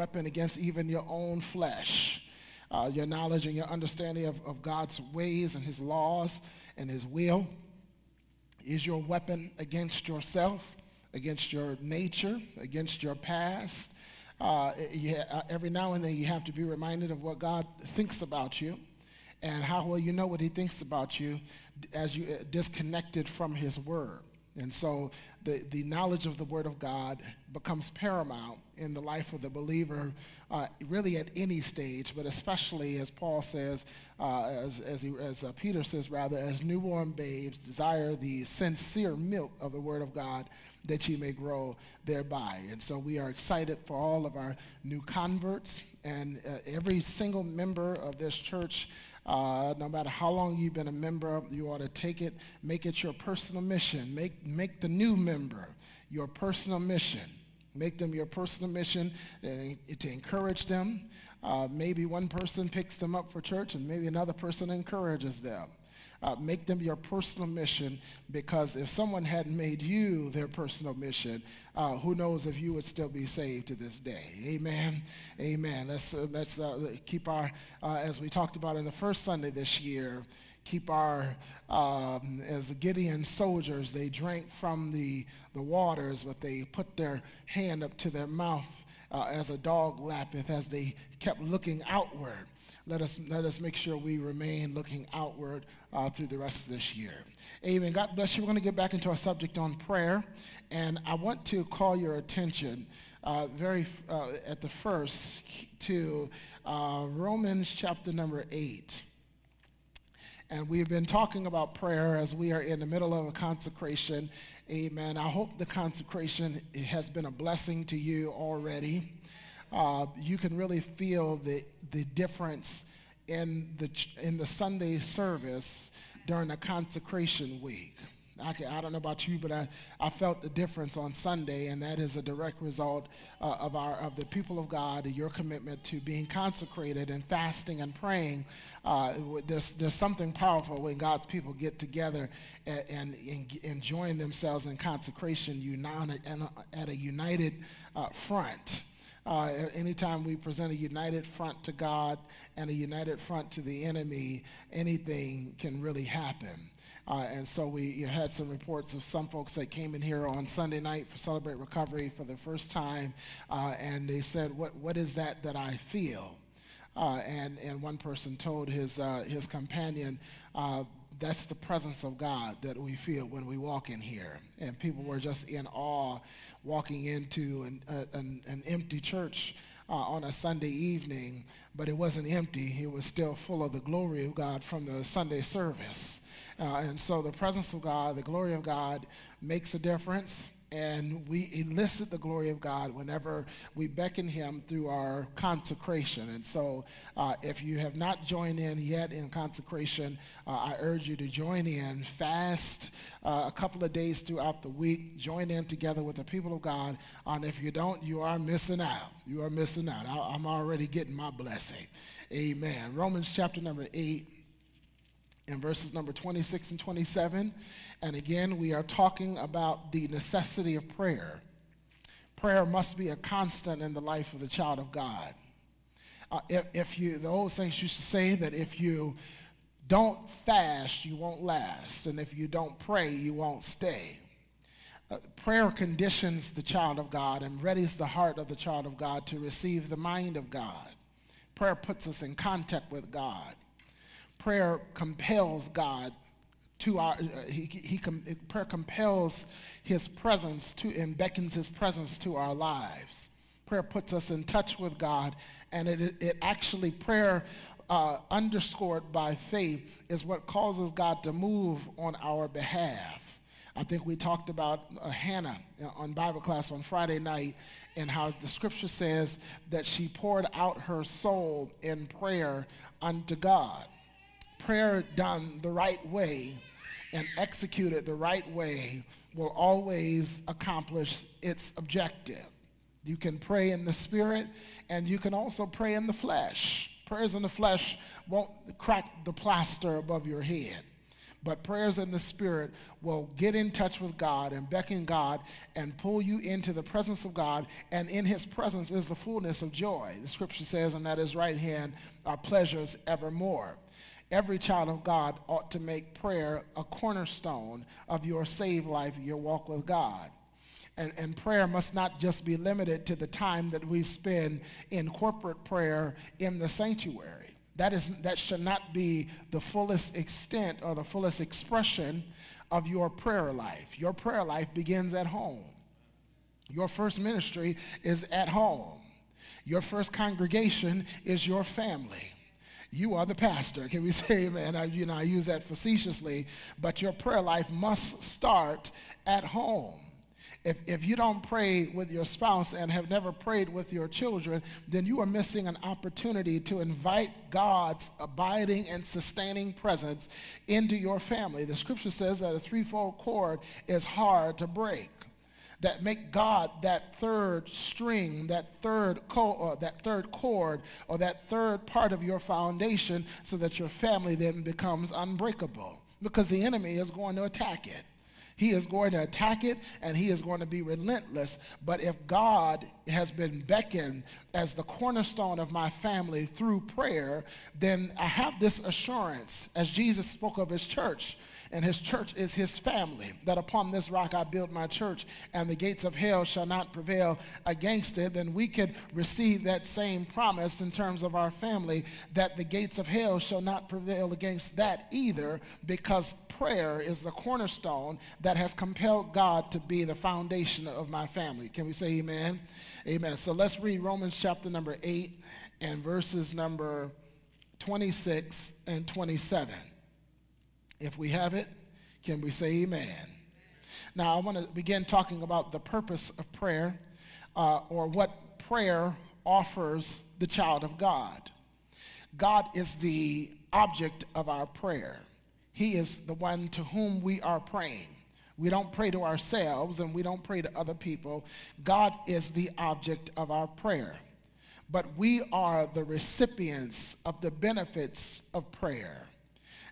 weapon against even your own flesh. Uh, your knowledge and your understanding of, of God's ways and His laws and His will is your weapon against yourself, against your nature, against your past. Uh, you, uh, every now and then you have to be reminded of what God thinks about you and how well you know what He thinks about you as you uh, disconnected from His Word. And so the, the knowledge of the Word of God becomes paramount in the life of the believer, uh, really at any stage, but especially as Paul says, uh, as, as, he, as uh, Peter says, rather, as newborn babes desire the sincere milk of the Word of God that ye may grow thereby. And so we are excited for all of our new converts and uh, every single member of this church uh, no matter how long you've been a member, you ought to take it, make it your personal mission. Make, make the new member your personal mission. Make them your personal mission to encourage them. Uh, maybe one person picks them up for church and maybe another person encourages them. Uh, make them your personal mission because if someone hadn't made you their personal mission, uh, who knows if you would still be saved to this day. Amen. Amen. Let's, uh, let's uh, keep our, uh, as we talked about in the first Sunday this year, keep our, um, as Gideon soldiers, they drank from the, the waters, but they put their hand up to their mouth uh, as a dog lappeth, as they kept looking outward let us, let us make sure we remain looking outward uh, through the rest of this year. Amen. God bless you. We're going to get back into our subject on prayer. And I want to call your attention uh, very uh, at the first to uh, Romans chapter number 8. And we've been talking about prayer as we are in the middle of a consecration. Amen. I hope the consecration has been a blessing to you already uh, you can really feel the, the difference in the, in the Sunday service during the consecration week. I, can, I don't know about you, but I, I felt the difference on Sunday, and that is a direct result uh, of, our, of the people of God, your commitment to being consecrated and fasting and praying. Uh, there's, there's something powerful when God's people get together and, and, and enjoying themselves in consecration united, at a united uh, front. Uh, anytime we present a united front to God and a united front to the enemy, anything can really happen. Uh, and so we had some reports of some folks that came in here on Sunday night for Celebrate Recovery for the first time, uh, and they said, what, what is that that I feel? Uh, and, and one person told his, uh, his companion, uh, that's the presence of God that we feel when we walk in here. And people were just in awe walking into an, a, an, an empty church uh, on a Sunday evening, but it wasn't empty. It was still full of the glory of God from the Sunday service. Uh, and so the presence of God, the glory of God makes a difference and we elicit the glory of God whenever we beckon Him through our consecration. And so, uh, if you have not joined in yet in consecration, uh, I urge you to join in, fast uh, a couple of days throughout the week, join in together with the people of God. And if you don't, you are missing out. You are missing out. I, I'm already getting my blessing. Amen. Romans chapter number 8 in verses number 26 and 27. And again, we are talking about the necessity of prayer. Prayer must be a constant in the life of the child of God. Uh, if, if you, the old saints used to say that if you don't fast, you won't last. And if you don't pray, you won't stay. Uh, prayer conditions the child of God and readies the heart of the child of God to receive the mind of God. Prayer puts us in contact with God prayer compels God to our, uh, he, he com, prayer compels his presence to, and beckons his presence to our lives. Prayer puts us in touch with God, and it, it actually, prayer uh, underscored by faith is what causes God to move on our behalf. I think we talked about uh, Hannah uh, on Bible class on Friday night and how the scripture says that she poured out her soul in prayer unto God prayer done the right way and executed the right way will always accomplish its objective. You can pray in the spirit and you can also pray in the flesh. Prayers in the flesh won't crack the plaster above your head. But prayers in the Spirit will get in touch with God and beckon God and pull you into the presence of God. And in His presence is the fullness of joy. The scripture says, and at His right hand are pleasures evermore. Every child of God ought to make prayer a cornerstone of your saved life, your walk with God. And, and prayer must not just be limited to the time that we spend in corporate prayer in the sanctuary. That, is, that should not be the fullest extent or the fullest expression of your prayer life. Your prayer life begins at home. Your first ministry is at home. Your first congregation is your family. You are the pastor. Can we say amen? I, you know, I use that facetiously, but your prayer life must start at home. If, if you don't pray with your spouse and have never prayed with your children, then you are missing an opportunity to invite God's abiding and sustaining presence into your family. The scripture says that a threefold cord is hard to break that make God that third string, that third co- or that third chord, or that third part of your foundation, so that your family then becomes unbreakable. Because the enemy is going to attack it. He is going to attack it and he is going to be relentless. But if God has been beckoned as the cornerstone of my family through prayer, then I have this assurance, as Jesus spoke of his church, and his church is his family, that upon this rock I build my church, and the gates of hell shall not prevail against it, then we could receive that same promise in terms of our family, that the gates of hell shall not prevail against that either, because prayer is the cornerstone that has compelled God to be the foundation of my family. Can we say amen? Amen. So let's read Romans chapter number 8 and verses number 26 and 27. If we have it, can we say amen? Now, I want to begin talking about the purpose of prayer uh, or what prayer offers the child of God. God is the object of our prayer. He is the one to whom we are praying. We don't pray to ourselves and we don't pray to other people. God is the object of our prayer. But we are the recipients of the benefits of prayer.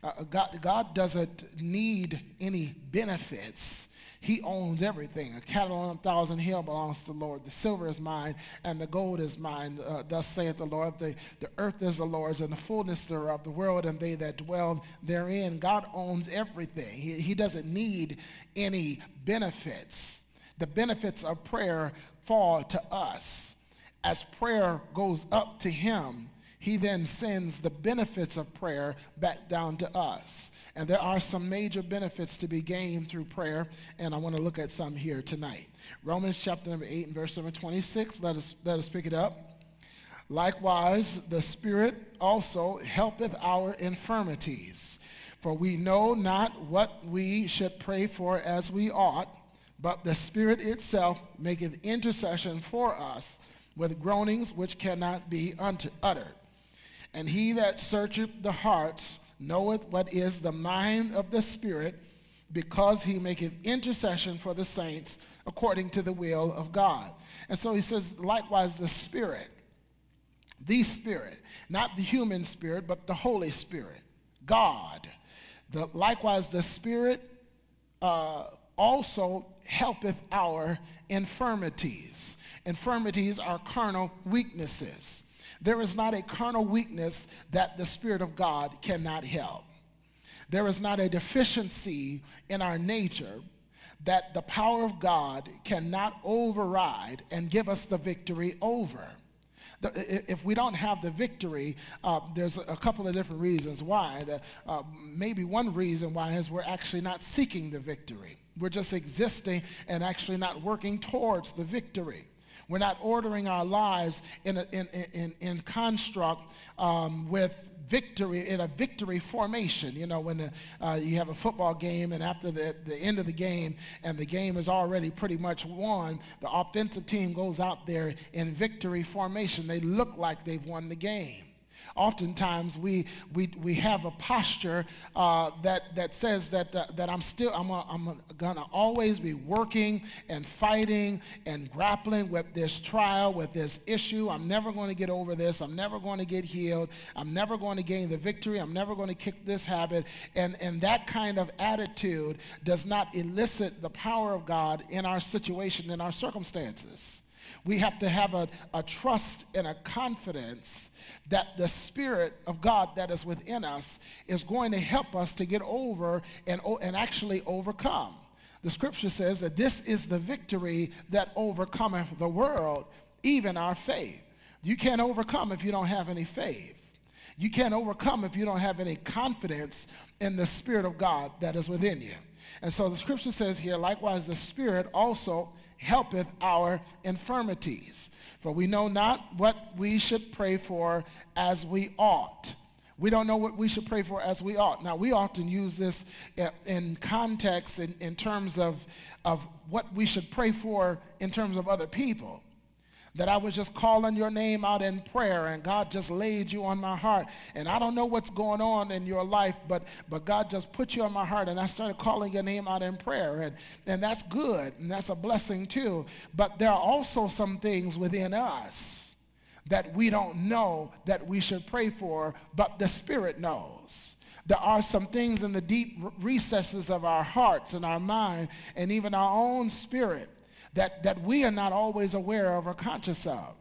Uh, God, God doesn't need any benefits. He owns everything. A cattle on a thousand hill belongs to the Lord. The silver is mine, and the gold is mine. Uh, thus saith the Lord. The, the earth is the Lord's, and the fullness thereof, the world and they that dwell therein. God owns everything. He, he doesn't need any benefits. The benefits of prayer fall to us. As prayer goes up to Him, he then sends the benefits of prayer back down to us. And there are some major benefits to be gained through prayer, and I want to look at some here tonight. Romans chapter number 8 and verse number 26, let us, let us pick it up. Likewise, the Spirit also helpeth our infirmities. For we know not what we should pray for as we ought, but the Spirit itself maketh intercession for us with groanings which cannot be uttered. And he that searcheth the hearts knoweth what is the mind of the Spirit, because he maketh intercession for the saints according to the will of God. And so he says, likewise, the Spirit, the Spirit, not the human spirit, but the Holy Spirit, God. The, likewise, the Spirit uh, also helpeth our infirmities. Infirmities are carnal weaknesses. There is not a carnal weakness that the Spirit of God cannot help. There is not a deficiency in our nature that the power of God cannot override and give us the victory over. if we don't have the victory, uh, there's a couple of different reasons why. The, uh, maybe one reason why is we're actually not seeking the victory. We're just existing and actually not working towards the victory. We're not ordering our lives in, a, in, in, in construct um, with victory, in a victory formation. You know, when the, uh, you have a football game and after the, the end of the game and the game is already pretty much won, the offensive team goes out there in victory formation. They look like they've won the game. Oftentimes, we, we, we have a posture uh, that, that says that, uh, that I'm still, I'm, I'm going to always be working and fighting and grappling with this trial, with this issue. I'm never going to get over this. I'm never going to get healed. I'm never going to gain the victory. I'm never going to kick this habit. And, and that kind of attitude does not elicit the power of God in our situation, in our circumstances. We have to have a, a trust and a confidence that the Spirit of God that is within us is going to help us to get over and, and actually overcome. The scripture says that this is the victory that overcometh the world, even our faith. You can't overcome if you don't have any faith. You can't overcome if you don't have any confidence in the Spirit of God that is within you. And so the scripture says here, likewise, the Spirit also helpeth our infirmities. For we know not what we should pray for as we ought. We don't know what we should pray for as we ought. Now, we often use this in context in, in terms of, of what we should pray for in terms of other people that I was just calling your name out in prayer and God just laid you on my heart. And I don't know what's going on in your life, but, but God just put you on my heart and I started calling your name out in prayer. And, and that's good and that's a blessing too. But there are also some things within us that we don't know that we should pray for, but the Spirit knows. There are some things in the deep recesses of our hearts and our mind and even our own spirit that, that we are not always aware of or conscious of.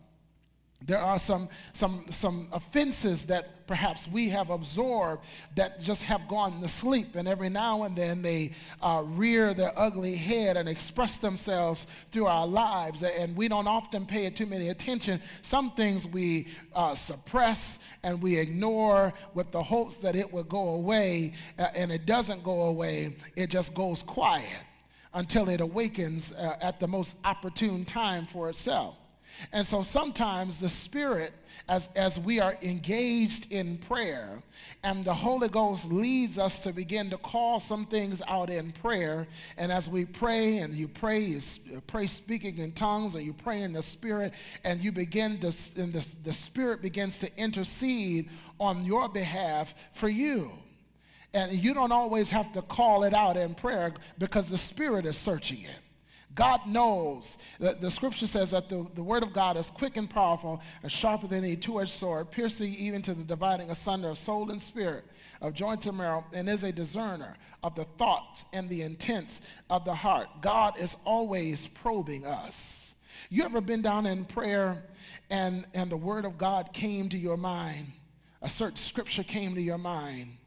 There are some, some, some offenses that perhaps we have absorbed that just have gone to sleep, and every now and then they uh, rear their ugly head and express themselves through our lives, and we don't often pay it too many attention. Some things we uh, suppress and we ignore with the hopes that it will go away, uh, and it doesn't go away, it just goes quiet until it awakens uh, at the most opportune time for itself. And so sometimes the Spirit, as, as we are engaged in prayer, and the Holy Ghost leads us to begin to call some things out in prayer. And as we pray, and you pray, you pray speaking in tongues, and you pray in the Spirit, and you begin to, and the, the Spirit begins to intercede on your behalf for you. And you don't always have to call it out in prayer because the Spirit is searching it. God knows that the scripture says that the, the word of God is quick and powerful and sharper than a two-edged sword, piercing even to the dividing asunder of soul and spirit, of joints and marrow, and is a discerner of the thoughts and the intents of the heart. God is always probing us. You ever been down in prayer and, and the word of God came to your mind? A certain scripture came to your mind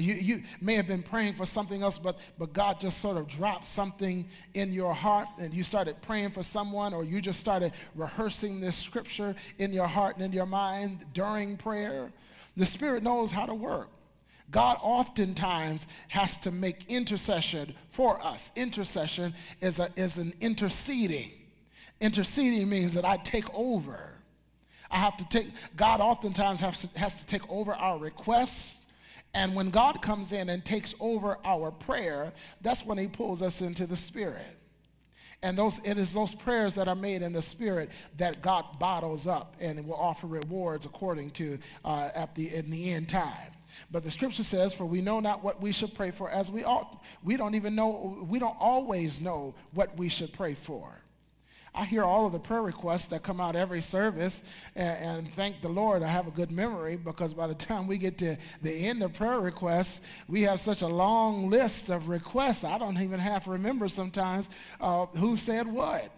you, you may have been praying for something else, but, but God just sort of dropped something in your heart and you started praying for someone, or you just started rehearsing this scripture in your heart and in your mind during prayer. The Spirit knows how to work. God oftentimes has to make intercession for us. Intercession is, a, is an interceding. Interceding means that I take over. I have to take, God oftentimes has to, has to take over our requests and when God comes in and takes over our prayer, that's when he pulls us into the spirit. And those, it is those prayers that are made in the spirit that God bottles up and will offer rewards according to uh, at the, in the end time. But the scripture says, For we know not what we should pray for as we ought. We don't even know, we don't always know what we should pray for. I hear all of the prayer requests that come out every service, and, and, thank the Lord I have a good memory because by the time we get to the end of prayer requests, we have such a long list of requests. I don't even to remember sometimes uh, who said what.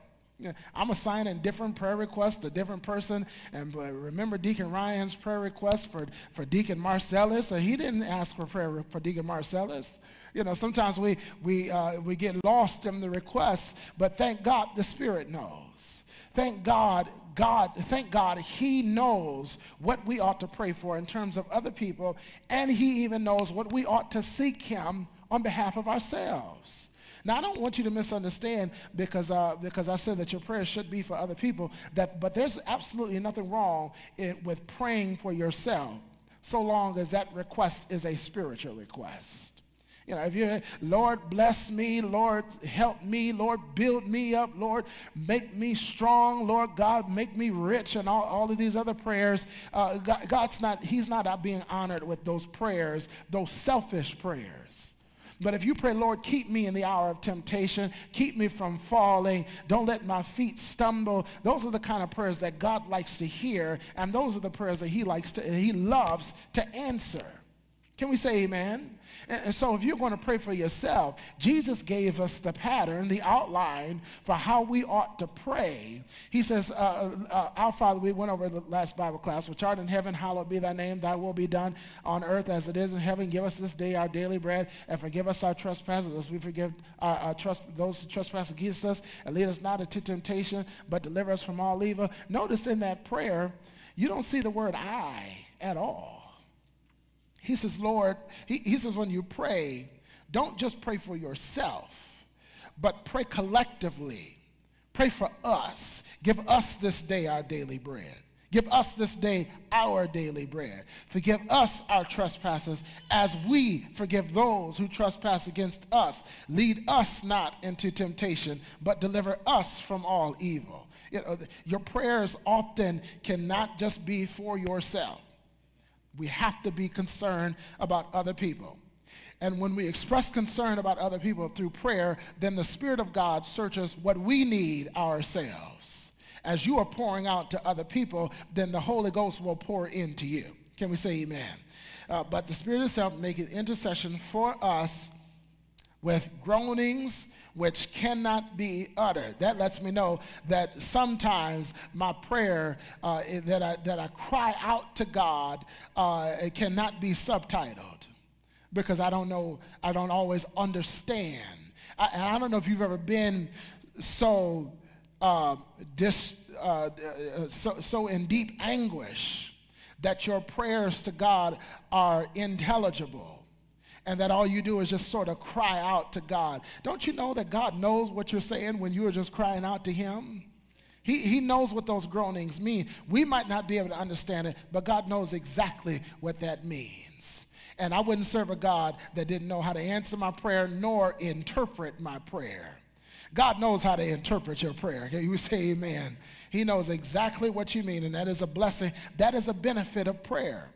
I'm assigning different prayer requests to different person. And remember Deacon Ryan's prayer request for, for Deacon Marcellus? he didn't ask for prayer for Deacon Marcellus. You know, sometimes we, we, uh, we get lost in the requests, but thank God the Spirit knows. Thank God, God, thank God He knows what we ought to pray for in terms of other people, and He even knows what we ought to seek Him on behalf of ourselves. Now, I don't want you to misunderstand because, uh, because I said that your prayers should be for other people, that, but there's absolutely nothing wrong in, with praying for yourself so long as that request is a spiritual request. You know, if you're, Lord, bless me, Lord, help me, Lord, build me up, Lord, make me strong, Lord God, make me rich, and all, all of these other prayers, uh, God, God's not, He's not being honored with those prayers, those selfish prayers. But if you pray, Lord, keep me in the hour of temptation, keep me from falling, don't let my feet stumble, those are the kind of prayers that God likes to hear, and those are the prayers that He likes to, He loves to answer. Can we say amen? And so, if you're going to pray for yourself, Jesus gave us the pattern, the outline for how we ought to pray. He says, uh, uh, uh, Our Father, we went over the last Bible class, which art in heaven, hallowed be thy name, thy will be done on earth as it is in heaven. Give us this day our daily bread, and forgive us our trespasses as we forgive our, our trust, those who trespass against us, and lead us not into temptation, but deliver us from all evil. Notice in that prayer, you don't see the word I at all. He says, Lord, he, he says, when you pray, don't just pray for yourself, but pray collectively. Pray for us. Give us this day our daily bread. Give us this day our daily bread. Forgive us our trespasses as we forgive those who trespass against us. Lead us not into temptation, but deliver us from all evil. You know, your prayers often cannot just be for yourself. We have to be concerned about other people. And when we express concern about other people through prayer, then the Spirit of God searches what we need ourselves. As you are pouring out to other people, then the Holy Ghost will pour into you. Can we say amen? Uh, but the Spirit itself making intercession for us with groanings which cannot be uttered. That lets me know that sometimes my prayer uh, that, I, that I cry out to God uh, cannot be subtitled because I don't know, I don't always understand. I, and I don't know if you've ever been so, uh, dis, uh, uh, so, so in deep anguish that your prayers to God are intelligible and that all you do is just sort of cry out to God. Don't you know that God knows what you're saying when you are just crying out to Him? He, he knows what those groanings mean. We might not be able to understand it, but God knows exactly what that means. And I wouldn't serve a God that didn't know how to answer my prayer nor interpret my prayer. God knows how to interpret your prayer. You say amen. He knows exactly what you mean, and that is a blessing. That is a benefit of prayer.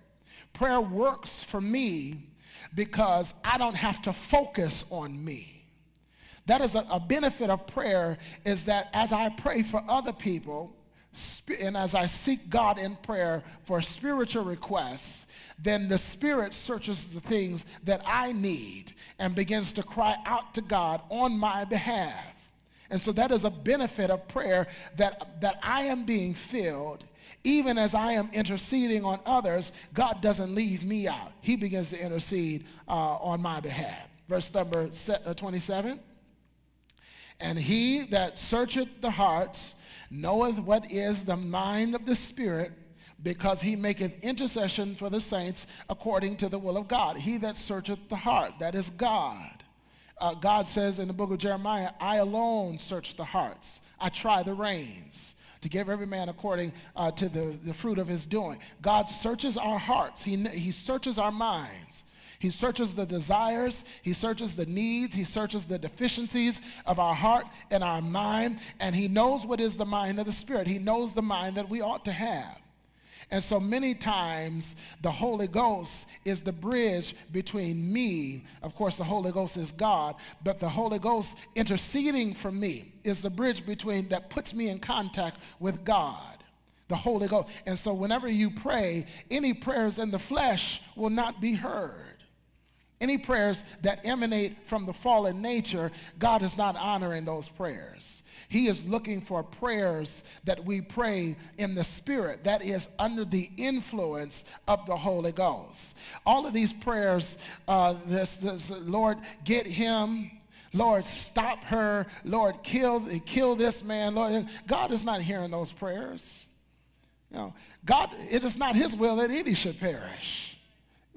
Prayer works for me because I don't have to focus on me. That is a, a benefit of prayer is that as I pray for other people, and as I seek God in prayer for spiritual requests, then the Spirit searches the things that I need and begins to cry out to God on my behalf. And so that is a benefit of prayer that, that I am being filled even as I am interceding on others, God doesn't leave me out. He begins to intercede uh, on my behalf. Verse number uh, 27 And he that searcheth the hearts knoweth what is the mind of the Spirit, because he maketh intercession for the saints according to the will of God. He that searcheth the heart, that is God. Uh, God says in the book of Jeremiah, I alone search the hearts, I try the reins to give every man according uh, to the, the fruit of his doing. God searches our hearts, he, he searches our minds. He searches the desires, He searches the needs, He searches the deficiencies of our heart and our mind, and He knows what is the mind of the Spirit. He knows the mind that we ought to have. And so many times, the Holy Ghost is the bridge between me. Of course, the Holy Ghost is God, but the Holy Ghost interceding for me is the bridge between that puts me in contact with God, the Holy Ghost. And so, whenever you pray, any prayers in the flesh will not be heard. Any prayers that emanate from the fallen nature, God is not honoring those prayers. He is looking for prayers that we pray in the Spirit, that is under the influence of the Holy Ghost. All of these prayers, uh, this, this, Lord, get him. Lord, stop her. Lord, kill, kill this man. Lord, God is not hearing those prayers. You know, God, it is not his will that any should perish,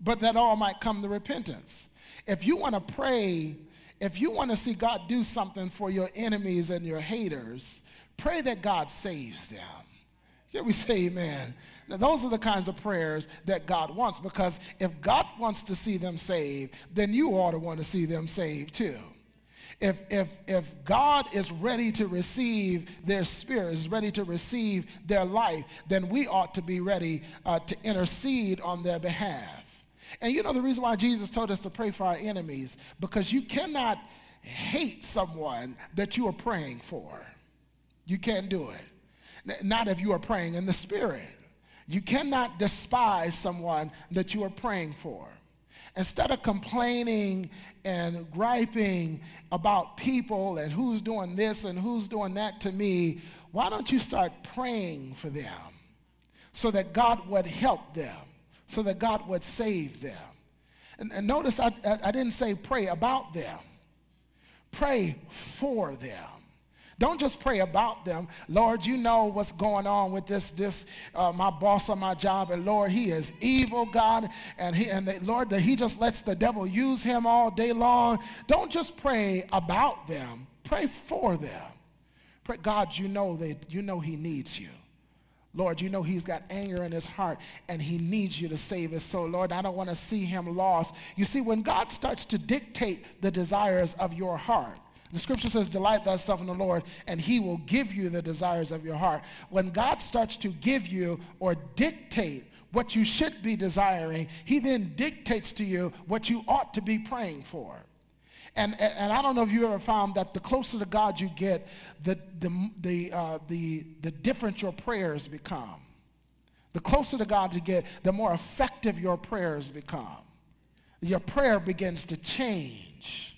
but that all might come to repentance. If you want to pray if you want to see God do something for your enemies and your haters, pray that God saves them. Can we say amen? Now, those are the kinds of prayers that God wants because if God wants to see them saved, then you ought to want to see them saved too. If, if, if God is ready to receive their spirit, is ready to receive their life, then we ought to be ready uh, to intercede on their behalf. And you know the reason why Jesus told us to pray for our enemies? Because you cannot hate someone that you are praying for. You can't do it. Not if you are praying in the Spirit. You cannot despise someone that you are praying for. Instead of complaining and griping about people and who's doing this and who's doing that to me, why don't you start praying for them so that God would help them, so that God would save them? And, and notice I, I, I didn't say pray about them, pray for them. Don't just pray about them. Lord, you know what's going on with this, this uh, my boss on my job, and Lord, he is evil, God, and he and the, Lord, that he just lets the devil use him all day long. Don't just pray about them. Pray for them. Pray, God, you know that you know he needs you. Lord, you know he's got anger in his heart and he needs you to save his soul. Lord, I don't want to see him lost. You see, when God starts to dictate the desires of your heart, the scripture says, Delight thyself in the Lord, and he will give you the desires of your heart. When God starts to give you or dictate what you should be desiring, he then dictates to you what you ought to be praying for. And, and I don't know if you ever found that the closer to God you get, the, the, the, uh, the, the different your prayers become. The closer to God you get, the more effective your prayers become. Your prayer begins to change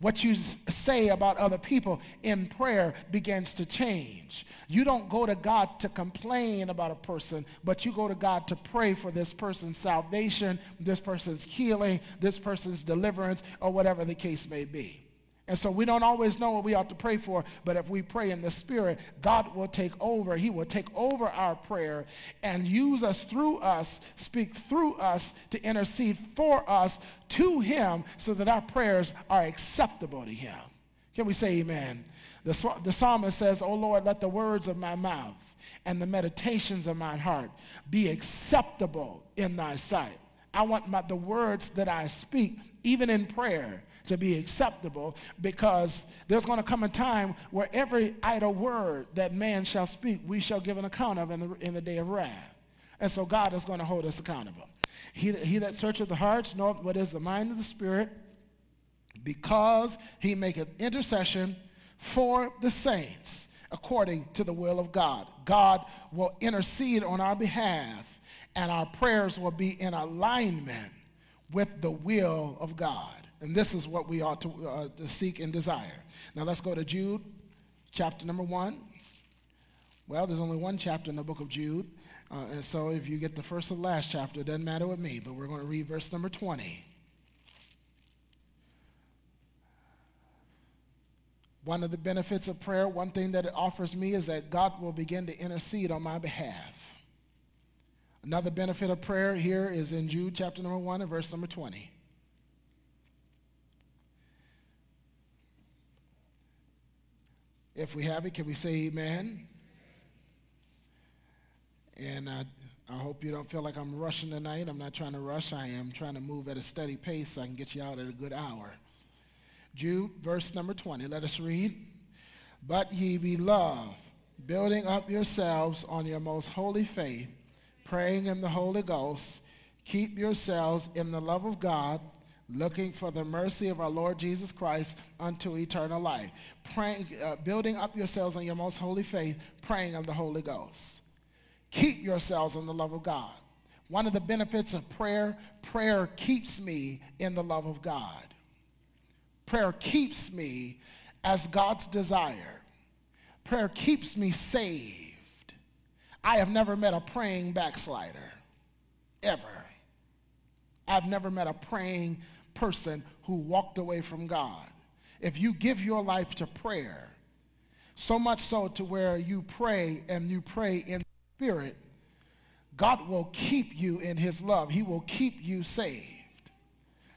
what you say about other people in prayer begins to change. You don't go to God to complain about a person, but you go to God to pray for this person's salvation, this person's healing, this person's deliverance, or whatever the case may be. And so we don't always know what we ought to pray for, but if we pray in the Spirit, God will take over. He will take over our prayer and use us through us, speak through us to intercede for us to Him so that our prayers are acceptable to Him. Can we say amen? The, the psalmist says, Oh Lord, let the words of my mouth and the meditations of my heart be acceptable in thy sight. I want my, the words that I speak, even in prayer, to be acceptable because there's going to come a time where every idle word that man shall speak, we shall give an account of in the, in the day of wrath. And so God is going to hold us accountable. He, he that searcheth the hearts knoweth what is the mind of the Spirit, because he maketh intercession for the saints according to the will of God. God will intercede on our behalf, and our prayers will be in alignment with the will of God. And this is what we ought to, uh, to seek and desire. Now let's go to Jude, chapter number one. Well, there's only one chapter in the book of Jude. Uh, and so if you get the first or last chapter, it doesn't matter with me, but we're going to read verse number 20. One of the benefits of prayer, one thing that it offers me is that God will begin to intercede on my behalf. Another benefit of prayer here is in Jude chapter number 1 and verse number 20. If we have it, can we say amen? And I, I hope you don't feel like I'm rushing tonight. I'm not trying to rush. I am trying to move at a steady pace so I can get you out at a good hour. Jude, verse number 20. Let us read. But ye beloved, building up yourselves on your most holy faith, praying in the Holy Ghost, keep yourselves in the love of God looking for the mercy of our Lord Jesus Christ unto eternal life. Praying, uh, building up yourselves on your most holy faith, praying on the Holy Ghost. Keep yourselves in the love of God. One of the benefits of prayer, prayer keeps me in the love of God. Prayer keeps me as God's desire. Prayer keeps me saved. I have never met a praying backslider, ever. I've never met a praying person who walked away from God. If you give your life to prayer, so much so to where you pray and you pray in spirit, God will keep you in his love. He will keep you saved.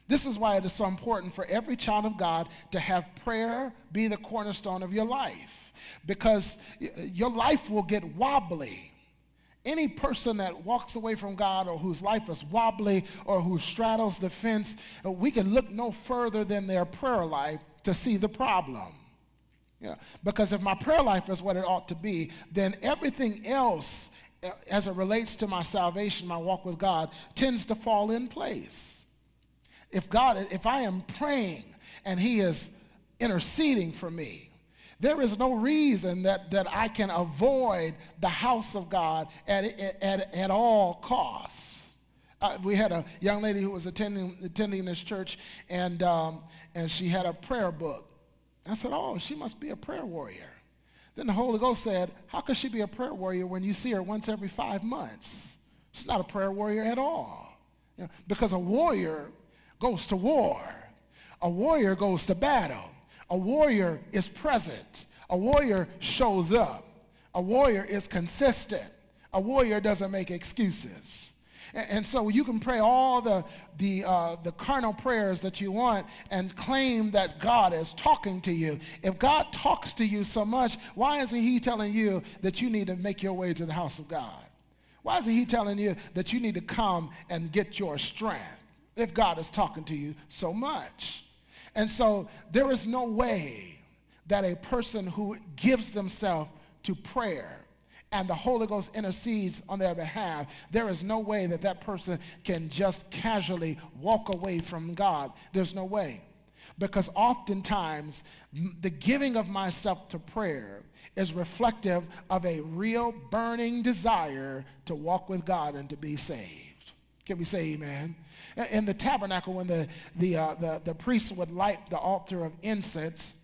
This is why it is so important for every child of God to have prayer be the cornerstone of your life because your life will get wobbly Any person that walks away from God or whose life is wobbly or who straddles the fence, uh, we can look no further than their prayer life to see the problem. Yeah. Because if my prayer life is what it ought to be, then everything else uh, as it relates to my salvation, my walk with God, tends to fall in place. If God, if I am praying and He is interceding for me, there is no reason that, that I can avoid the house of God at, at, at all costs. Uh, we had a young lady who was attending, attending this church, and, um, and she had a prayer book. I said, Oh, she must be a prayer warrior. Then the Holy Ghost said, How could she be a prayer warrior when you see her once every five months? She's not a prayer warrior at all. You know, because a warrior goes to war, a warrior goes to battle. A warrior is present. A warrior shows up. A warrior is consistent. A warrior doesn't make excuses. And, and so you can pray all the, the, uh, the carnal prayers that you want and claim that God is talking to you. If God talks to you so much, why isn't He telling you that you need to make your way to the house of God? Why isn't He telling you that you need to come and get your strength if God is talking to you so much? And so there is no way that a person who gives themselves to prayer and the Holy Ghost intercedes on their behalf, there is no way that that person can just casually walk away from God. There's no way. Because oftentimes, the giving of myself to prayer is reflective of a real burning desire to walk with God and to be saved. Can we say amen? In the tabernacle, when the, the, uh, the, the priests would light the altar of incense,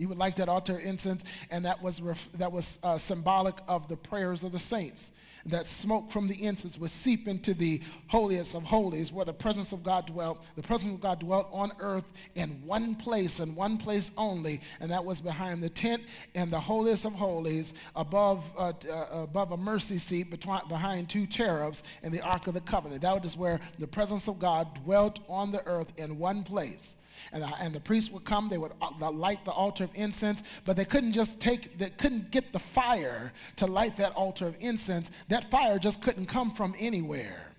he would light that altar incense, and that was, ref, that was uh, symbolic of the prayers of the saints. That smoke from the incense would seep into the holiest of holies where the presence of God dwelt. The presence of God dwelt on earth in one place and one place only, and that was behind the tent and the holiest of holies above, uh, uh, above a mercy seat between, behind two cherubs in the Ark of the Covenant. That was where the presence of God dwelt on the earth in one place. And, uh, and the priests would come, they would uh, light the altar of incense, but they couldn't just take, they couldn't get the fire to light that altar of incense. That fire just couldn't come from anywhere.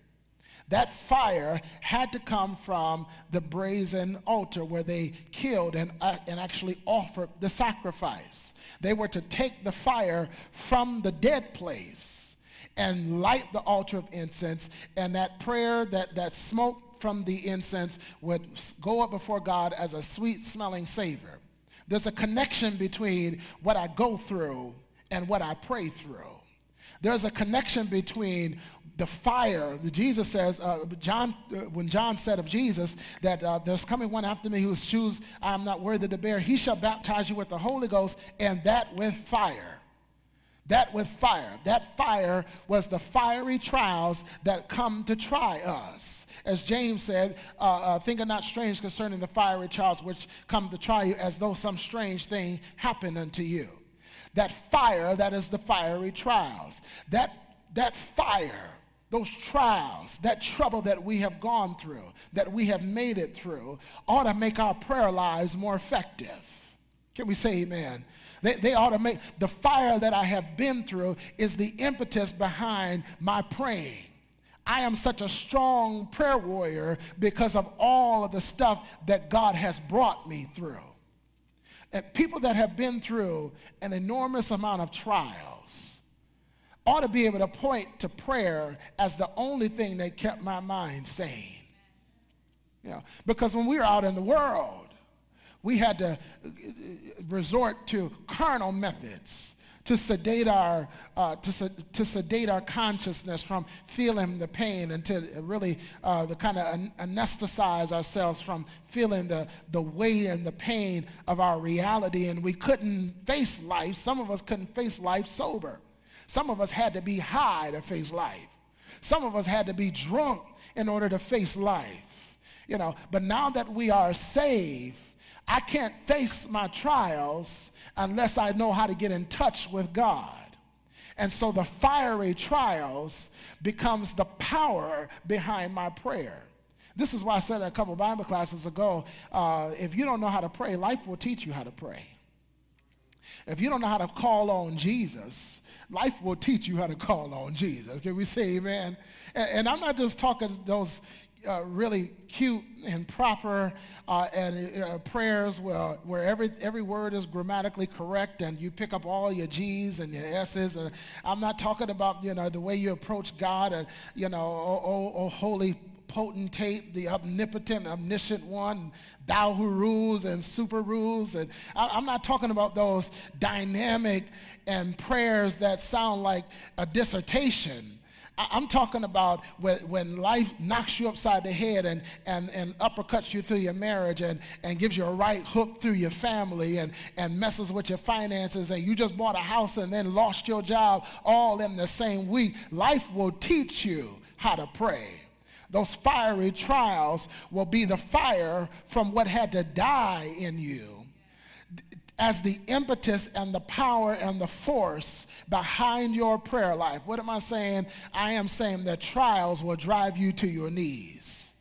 That fire had to come from the brazen altar where they killed and, uh, and actually offered the sacrifice. They were to take the fire from the dead place and light the altar of incense, and that prayer, that, that smoke from the incense would go up before God as a sweet smelling savor. There's a connection between what I go through and what I pray through. There's a connection between the fire. Jesus says, uh, John, uh, when John said of Jesus that uh, there's coming one after me whose shoes I am not worthy to bear, he shall baptize you with the Holy Ghost and that with fire. That with fire. That fire was the fiery trials that come to try us. As James said, uh, uh, think not strange concerning the fiery trials which come to try you as though some strange thing happened unto you. That fire, that is the fiery trials. That, that fire, those trials, that trouble that we have gone through, that we have made it through, ought to make our prayer lives more effective. Can we say amen? They, they ought to make the fire that I have been through is the impetus behind my praying. I am such a strong prayer warrior because of all of the stuff that God has brought me through. And people that have been through an enormous amount of trials ought to be able to point to prayer as the only thing that kept my mind sane. You know, because when we were out in the world, we had to resort to carnal methods to sedate our uh, to, to sedate our consciousness from feeling the pain and to really uh, to kind of anesthetize ourselves from feeling the, the weight and the pain of our reality. And we couldn't face life. Some of us couldn't face life sober. Some of us had to be high to face life. Some of us had to be drunk in order to face life you know. But now that we are saved I can't face my trials unless I know how to get in touch with God. And so the fiery trials becomes the power behind my prayer. This is why I said a couple Bible classes ago, uh, if you don't know how to pray, life will teach you how to pray. If you don't know how to call on Jesus, life will teach you how to call on Jesus. Can we say amen? And, and I'm not just talking those uh, really cute and proper uh, and uh, prayers where, where every, every word is grammatically correct and you pick up all your G's and your S's. And I'm not talking about, you know, the way you approach God and, you know, oh, oh, oh holy potentate, the omnipotent, omniscient one, thou who rules and super rules. And I, am not talking about those dynamic and prayers that sound like a dissertation. I'm talking about when, when life knocks you upside the head and, and, and uppercuts you through your marriage and, and gives you a right hook through your family and, and messes with your finances and you just bought a house and then lost your job all in the same week. Life will teach you how to pray. Those fiery trials will be the fire from what had to die in you as the impetus and the power and the force behind your prayer life. What am I saying? I am saying that trials will drive you to your knees.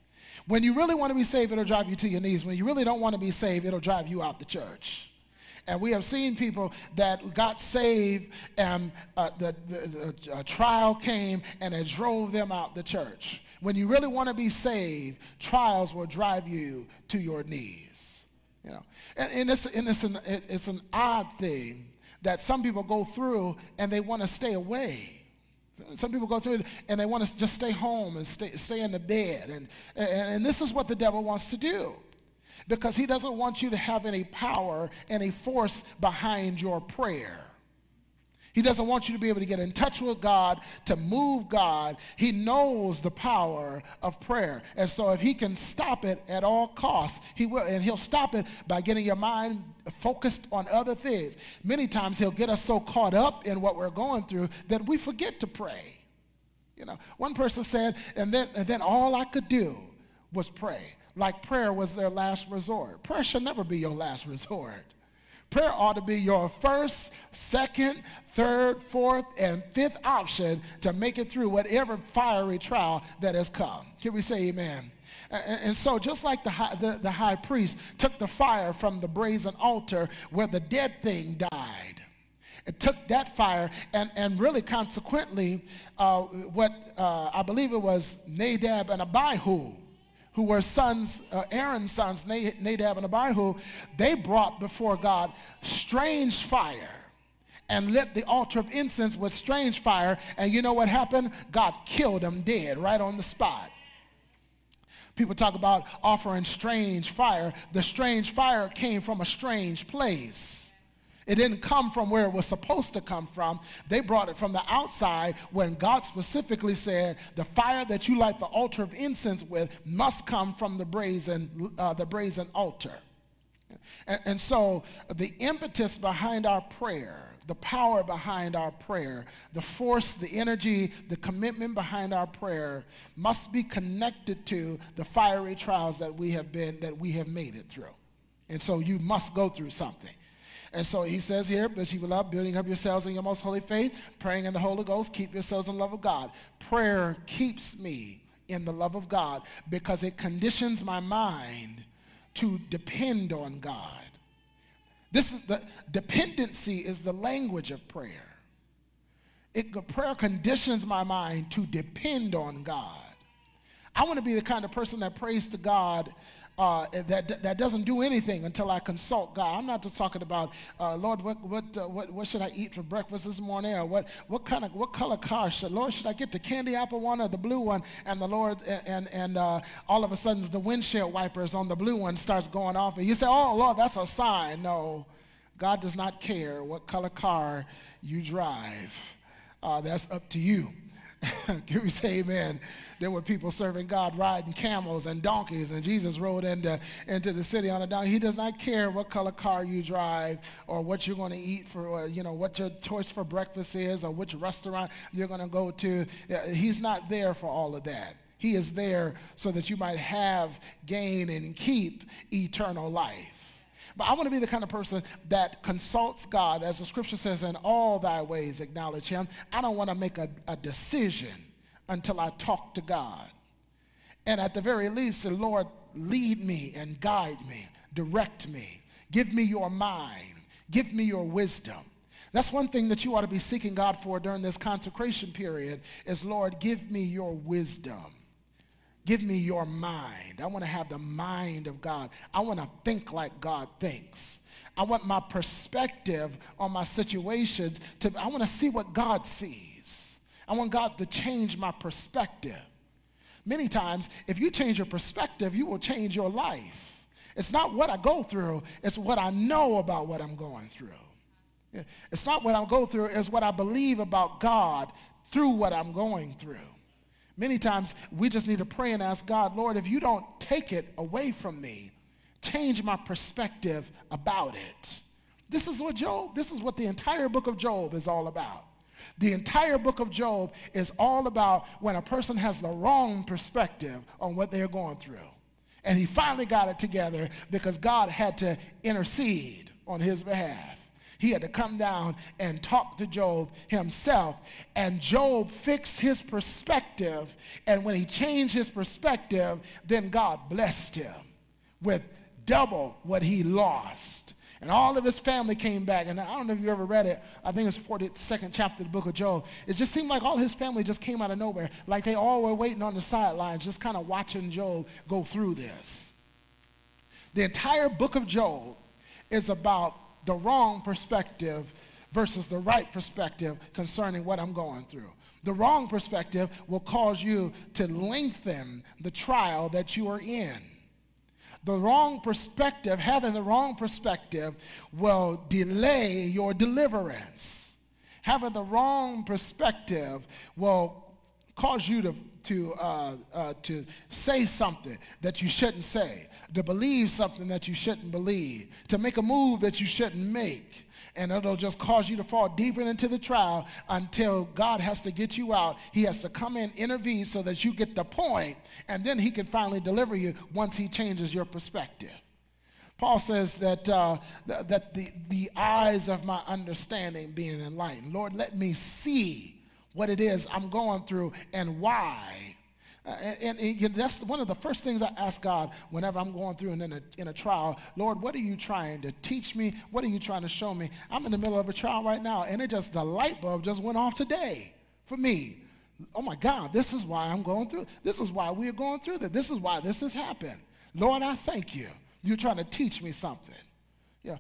When you really want to be saved, it'll drive you to your knees. When you really don't want to be saved, it'll drive you out the church. And we have seen people that got saved and uh, the, the, the uh, trial came and it drove them out the church. When you really want to be saved, trials will drive you to your knees. You know, and, and, it's, and it's, an, it's an odd thing that some people go through and they want to stay away. Some people go through and they want to just stay home and stay, stay in the bed. And, and, and this is what the devil wants to do because he doesn't want you to have any power, any force behind your prayer. He doesn't want you to be able to get in touch with God, to move God. He knows the power of prayer. And so if he can stop it at all costs, he will. And he'll stop it by getting your mind focused on other things. Many times he'll get us so caught up in what we're going through that we forget to pray. You know, one person said, and then, and then all I could do was pray. Like prayer was their last resort. Prayer should never be your last resort. Prayer ought to be your first, second, third, fourth, and fifth option to make it through whatever fiery trial that has come. Can we say amen? And, so, just like the high, the, the high priest took the fire from the brazen altar where the dead thing died, it took that fire, and, and really consequently, uh, what uh, I believe it was Nadab and Abihu who were sons, uh, Aaron's sons, Nadab and Abihu, they brought before God strange fire and lit the altar of incense with strange fire. And you know what happened? God killed them dead right on the spot. People talk about offering strange fire. The strange fire came from a strange place. It didn't come from where it was supposed to come from. They brought it from the outside when God specifically said, the fire that you light the altar of incense with must come from the brazen, uh, the brazen altar. And, and so the impetus behind our prayer, the power behind our prayer, the force, the energy, the commitment behind our prayer must be connected to the fiery trials that we have been, that we have made it through. And so you must go through something. And so he says here that you will love building up yourselves in your most holy faith, praying in the Holy Ghost, keep yourselves in the love of God. Prayer keeps me in the love of God because it conditions my mind to depend on God. This is the dependency is the language of prayer. It, prayer conditions my mind to depend on God. I want to be the kind of person that prays to God uh, that, that doesn't do anything until I consult God. I'm not just talking about, uh, Lord, what, what, uh, what, what should I eat for breakfast this morning? Or what, what kind of, what color car should, Lord, should I get the candy apple one or the blue one? And the Lord, and, and uh, all of a sudden the windshield wipers on the blue one starts going off. And you say, oh, Lord, that's a sign. No, God does not care what color car you drive. Uh, that's up to you. Can we say amen? There were people serving God riding camels and donkeys, and Jesus rode into, into the city on a donkey. He does not care what color car you drive or what you're going to eat for, or, you know, what your choice for breakfast is or which restaurant you're going to go to. Uh, he's not there for all of that. He is there so that you might have, gain, and keep eternal life. But I want to be the kind of person that consults God, as the scripture says, in all thy ways acknowledge him. I don't want to make a, a decision until I talk to God. And at the very least, the Lord, lead me and guide me, direct me, give me your mind, Give me your wisdom. That's one thing that you ought to be seeking God for during this consecration period is, Lord, give me your wisdom. Give me your mind. I want to have the mind of God. I want to think like God thinks. I want my perspective on my situations to, I want to see what God sees. I want God to change my perspective. Many times, if you change your perspective, you will change your life. It's not what I go through, it's what I know about what I'm going through. It's not what I go through, it's what I believe about God through what I'm going through. Many times we just need to pray and ask God, Lord, if you don't take it away from me, change my perspective about it. This is what Job, this is what the entire book of Job is all about. The entire book of Job is all about when a person has the wrong perspective on what they're going through. And he finally got it together because God had to intercede on his behalf. He had to come down and talk to Job himself. And Job fixed his perspective. And when he changed his perspective, then God blessed him with double what he lost. And all of his family came back. And I don't know if you ever read it. I think it's 42nd chapter of the book of Job. It just seemed like all his family just came out of nowhere. Like they all were waiting on the sidelines, just kind of watching Job go through this. The entire book of Job is about the wrong perspective versus the right perspective concerning what I'm going through. The wrong perspective will cause you to lengthen the trial that you are in. The wrong perspective, having the wrong perspective, will delay your deliverance. Having the wrong perspective will cause you to to, uh, uh, to say something that you shouldn't say, to believe something that you shouldn't believe, to make a move that you shouldn't make. And it'll just cause you to fall deeper into the trial until God has to get you out. He has to come in, intervene so that you get the point, and then He can finally deliver you once He changes your perspective. Paul says that, uh, th- that the, the eyes of my understanding being enlightened. Lord, let me see what it is I'm going through and why. Uh, and, and, and, that's one of the first things I ask God whenever I'm going through and in a, in a trial. Lord, what are you trying to teach me? What are you trying to show me? I'm in the middle of a trial right now, and it just, the light bulb just went off today for me. Oh my God, this is why I'm going through. This is why we're going through this. This is why this has happened. Lord, I thank you. You're trying to teach me something. Yeah.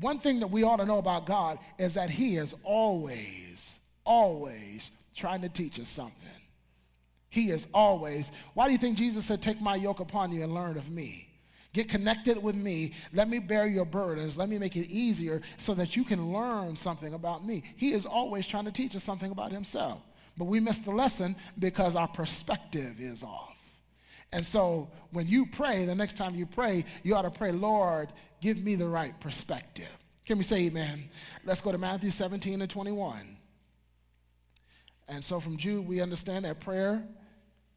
One thing that we ought to know about God is that He is always always trying to teach us something. He is always. Why do you think Jesus said, Take my yoke upon you and learn of me? Get connected with me. Let me bear your burdens. Let me make it easier so that you can learn something about me. He is always trying to teach us something about himself. But we miss the lesson because our perspective is off. And so when you pray, the next time you pray, you ought to pray, Lord, give me the right perspective. Can we say amen? Let's go to Matthew 17 and 21. And so from Jude, we understand that prayer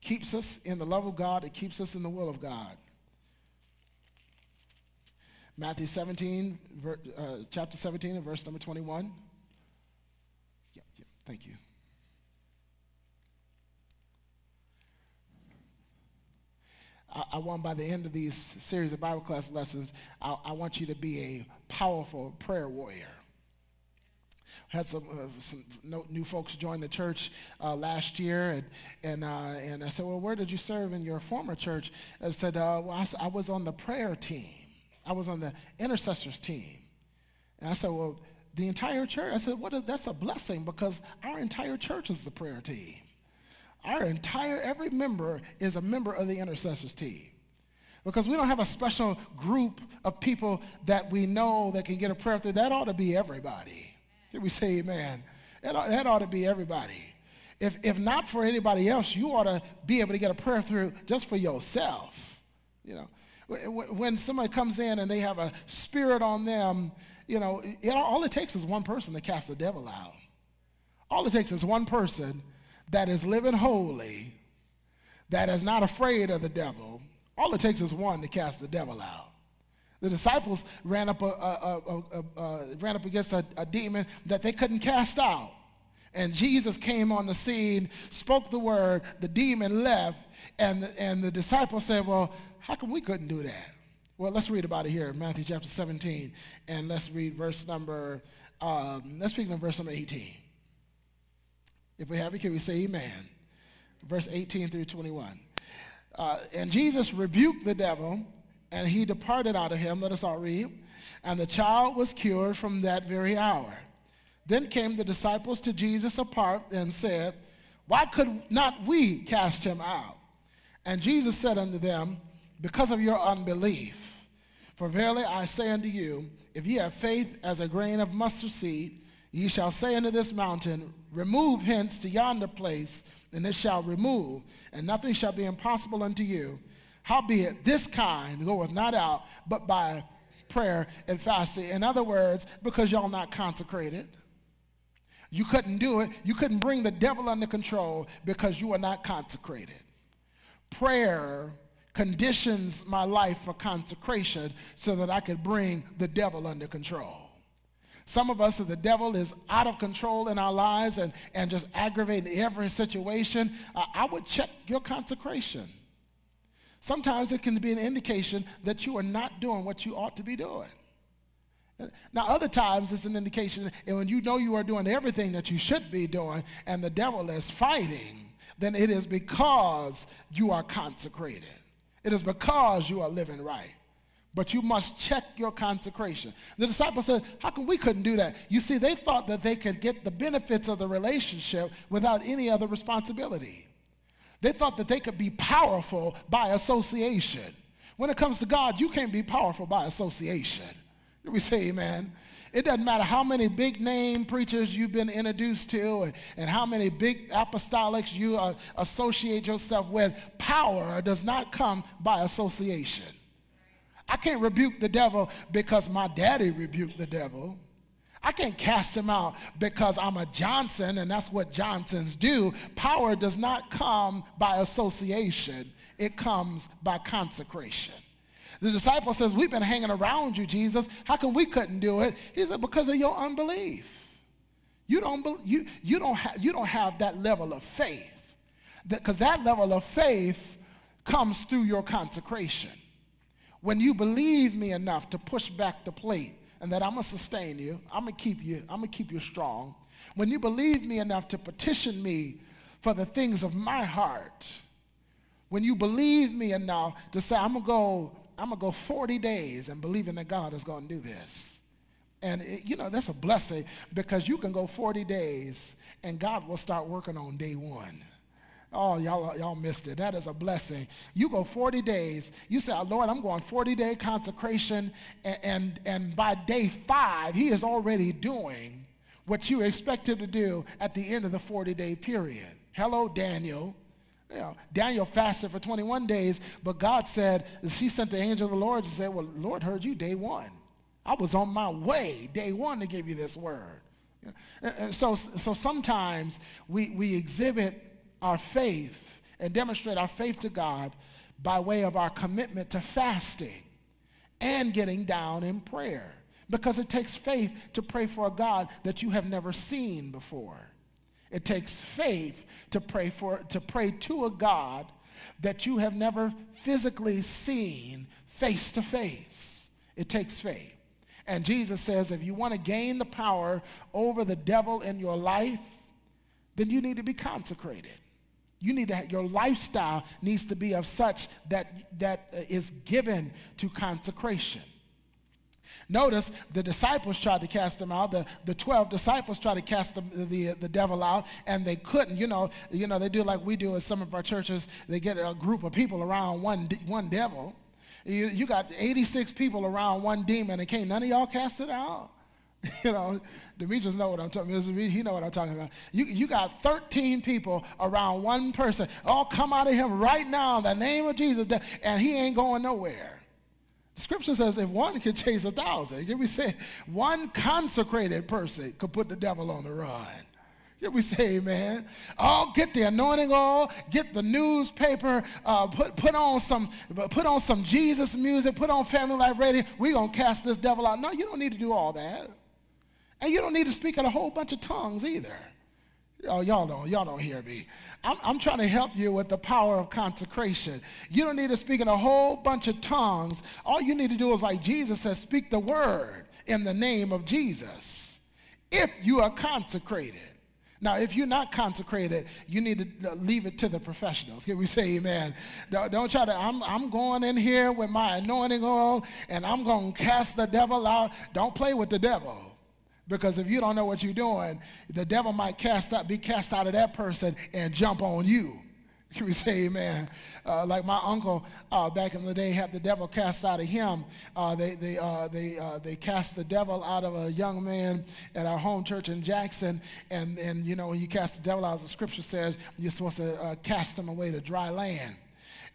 keeps us in the love of God, it keeps us in the will of God. Matthew 17, ver, uh, chapter 17, and verse number 21. Yep, yep, thank you. I, I, want by the end of these series of Bible class lessons, I, I want you to be a powerful prayer warrior had some, uh, some new folks join the church uh, last year, and and, uh, and I said, well, where did you serve in your former church? I said, uh, well, I, I, was on the prayer team. I was on the intercessors team. And I said, well, the entire church. I said, what? Is, that's a blessing because our entire church is the prayer team. Our entire every member is a member of the intercessors team. Because we don't have a special group of people that we know that can get a prayer through. That ought to be everybody. Can we say amen? That ought, that ought to be everybody. If, if not for anybody else, you ought to be able to get a prayer through just for yourself. You know, when somebody comes in and they have a spirit on them, you know, it, all it takes is one person to cast the devil out. All it takes is one person that is living holy, that is not afraid of the devil. All it takes is one to cast the devil out. The disciples ran up, a, a, a, ran up against a, demon that they couldn't cast out. And Jesus came on the scene, spoke the word, the demon left, and the, and the disciples said, Well, how come we couldn't do that? Well, let's read about it here, Matthew chapter 17, and let's read verse number, um, let's begin verse number 18. If we have it, can we say amen? Verse 18 through 21. Uh, and Jesus rebuked the devil, and he departed out of him. Let us all read. And the child was cured from that very hour. Then came the disciples to Jesus apart and said, Why could not we cast him out? And Jesus said unto them, Because of your unbelief. For verily I say unto you, if ye have faith as a grain of mustard seed, ye shall say unto this mountain, Remove hence to yonder place, and it shall remove, and nothing shall be impossible unto you. Howbeit, this kind goeth not out, but by prayer and fasting. In other words, because y'all not consecrated. You couldn't do it. You couldn't bring the devil under control because you are not consecrated. Prayer conditions my life for consecration so that I could bring the devil under control. Some of us, if the devil is out of control in our lives and, and just aggravating every situation, uh, I would check your consecration. Sometimes it can be an indication that you are not doing what you ought to be doing. Now, other times it's an indication, and when you know you are doing everything that you should be doing and the devil is fighting, then it is because you are consecrated. It is because you are living right. But you must check your consecration. The disciples said, How come we couldn't do that? You see, they thought that they could get the benefits of the relationship without any other responsibility. They thought that they could be powerful by association. When it comes to God, you can't be powerful by association. We say amen. It doesn't matter how many big name preachers you've been introduced to and, and how many big apostolics you uh, associate yourself with. Power does not come by association. I can't rebuke the devil because my daddy rebuked the devil. I can't cast him out because I'm a Johnson and that's what Johnsons do. Power does not come by association, it comes by consecration. The disciple says, We've been hanging around you, Jesus. How come we couldn't do it? He said, Because of your unbelief. You don't, you, you don't, ha- you don't have that level of faith. Because that, that level of faith comes through your consecration. When you believe me enough to push back the plate and that I'm going to sustain you, I'm going to keep you, I'm going to keep you strong. When you believe me enough to petition me for the things of my heart, when you believe me enough to say, I'm going to go I'm going to go 40 days and believing that God is going to do this. And, it, you know, that's a blessing because you can go 40 days and God will start working on day one. Oh, y'all, y'all missed it. That is a blessing. You go 40 days. You say, oh, Lord, I'm going 40 day consecration. And, and, and by day five, He is already doing what you expect Him to do at the end of the 40 day period. Hello, Daniel. You know, Daniel fasted for 21 days, but God said, She sent the angel of the Lord to say, Well, Lord heard you day one. I was on my way day one to give you this word. And so, so sometimes we, we exhibit our faith and demonstrate our faith to God by way of our commitment to fasting and getting down in prayer. Because it takes faith to pray for a God that you have never seen before. It takes faith to pray for to pray to a God that you have never physically seen face to face. It takes faith. And Jesus says if you want to gain the power over the devil in your life, then you need to be consecrated. You need to have, your lifestyle needs to be of such that that is given to consecration. Notice the disciples tried to cast him out. The, the 12 disciples tried to cast the, the, the devil out, and they couldn't. You know, you know, they do like we do in some of our churches. They get a group of people around one, one devil. You, you got 86 people around one demon, and can't none of y'all cast it out? You know, Demetrius know what I'm talking about. He know what I'm talking about. You, you got 13 people around one person. All come out of him right now in the name of Jesus. And he ain't going nowhere. Scripture says if one could chase a thousand, can we say one consecrated person could put the devil on the run? Can we say amen? Oh, get the anointing oil, get the newspaper, uh, put, put, on some, put on some Jesus music, put on Family Life Radio. We're going to cast this devil out. No, you don't need to do all that. And you don't need to speak in a whole bunch of tongues either. Oh, y'all don't, y'all don't hear me. I'm, I'm trying to help you with the power of consecration. You don't need to speak in a whole bunch of tongues. All you need to do is, like Jesus says, speak the word in the name of Jesus. If you are consecrated. Now, if you're not consecrated, you need to uh, leave it to the professionals. Can we say amen? Don't try to, I'm, I'm going in here with my anointing oil and I'm going to cast the devil out. Don't play with the devil. Because if you don't know what you're doing, the devil might cast out, be cast out of that person and jump on you. Can we say amen? Uh, like my uncle uh, back in the day had the devil cast out of him. Uh, they, they, uh, they, uh, they cast the devil out of a young man at our home church in Jackson. And, and you know, when you cast the devil out, as the scripture says, you're supposed to uh, cast him away to dry land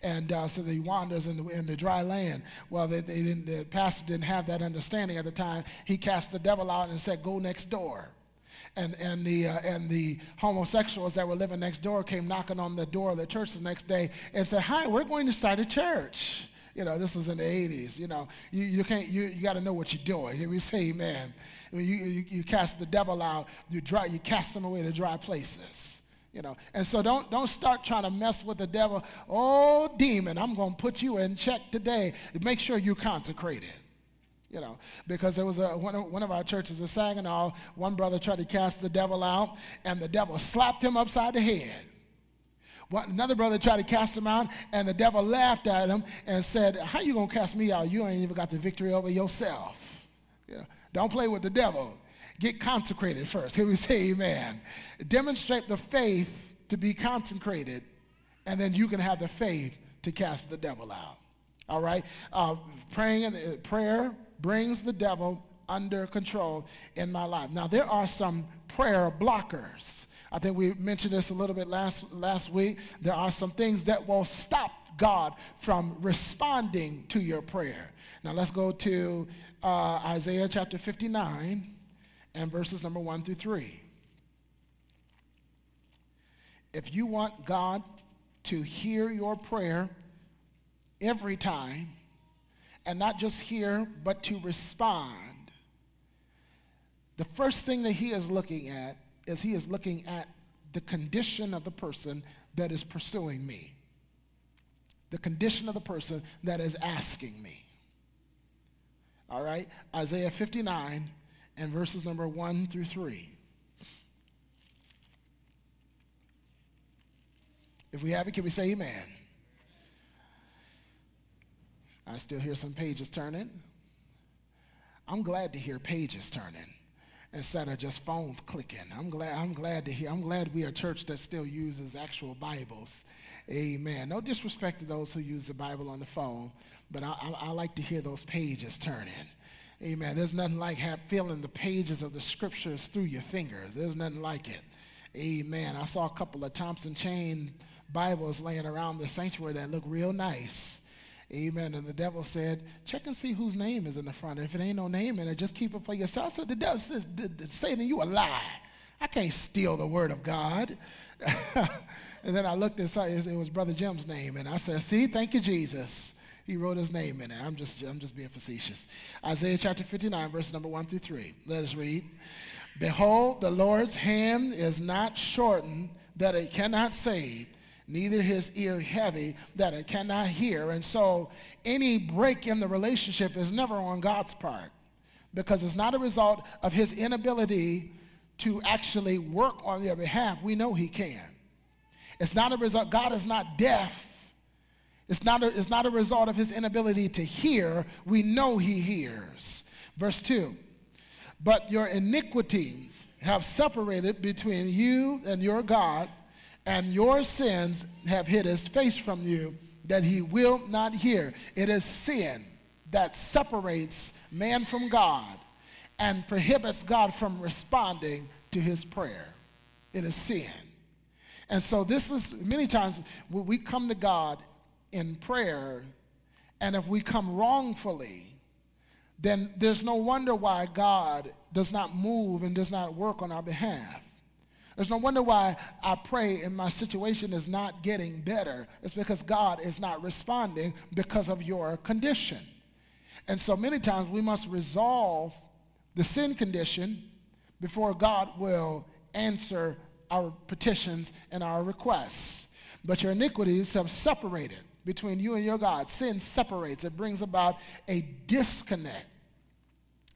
and uh, so he wanders in the, in the dry land. Well, they, they the pastor didn't have that understanding at the time. He cast the devil out and said, "Go next door." And, and, the, uh, and the homosexuals that were living next door came knocking on the door of the church the next day and said, Hi, we're going to start a church. You know, this was in the 80s. You know, you, you can't, you, you got to know what you're doing. We say amen. You, you, you cast the devil out, you, dry, you cast them away to dry places. You know, and so don't, don't start trying to mess with the devil. Oh, demon, I'm going to put you in check today. Make sure you consecrated. You know, because there was a, one, of, one of our churches in Saginaw, one brother tried to cast the devil out, and the devil slapped him upside the head. One, another brother tried to cast him out, and the devil laughed at him and said, How you going to cast me out? You ain't even got the victory over yourself. You know, don't play with the devil. Get consecrated first. Can we say amen? Demonstrate the faith to be consecrated, and then you can have the faith to cast the devil out. All right? Uh, praying and uh, prayer brings the devil under control in my life. Now, there are some prayer blockers. I think we mentioned this a little bit last, last week. There are some things that will stop God from responding to your prayer. Now, let's go to uh, Isaiah chapter 59 and verses number 1 through 3. If you want God to hear your prayer every time, and not just hear, but to respond, the first thing that he is looking at is he is looking at the condition of the person that is pursuing me, the condition of the person that is asking me. All right? Isaiah 59 and verses number 1 through 3. If we have it, can we say amen? I still hear some pages turning. I'm glad to hear pages turning instead of just phones clicking. I'm glad, I'm glad to hear. I'm glad we are a church that still uses actual Bibles. Amen. No disrespect to those who use the Bible on the phone, but I, I, I like to hear those pages turning. Amen. There's nothing like feeling the pages of the scriptures through your fingers. There's nothing like it. Amen. I saw a couple of Thompson Chain Bibles laying around the sanctuary that look real nice. Amen. And the devil said, check and see whose name is in the front. If it ain't no name in it, just keep it for yourself. So the devil says, Satan, you a lie. I can't steal the word of God. and then I looked saw it was Brother Jim's name. And I said, see, thank you, Jesus. He wrote his name in it. I'm just, I'm just being facetious. Isaiah chapter 59, verse number 1 through 3. Let us read. Behold, the Lord's hand is not shortened that it cannot save, neither his ear heavy that it cannot hear. And so any break in the relationship is never on God's part because it's not a result of his inability to actually work on your behalf. We know he can. It's not a result, God is not deaf it's not, a, it's not a result of his inability to hear. We know he hears. Verse 2 But your iniquities have separated between you and your God, and your sins have hid his face from you, that he will not hear. It is sin that separates man from God and prohibits God from responding to his prayer. It is sin. And so, this is many times when we come to God in prayer, and if we come wrongfully, then there's no wonder why God does not move and does not work on our behalf. There's no wonder why I pray and my situation is not getting better. It's because God is not responding because of your condition. And so many times we must resolve the sin condition before God will answer our petitions and our requests. But your iniquities have separated between you and your God. Sin separates, it brings about a disconnect.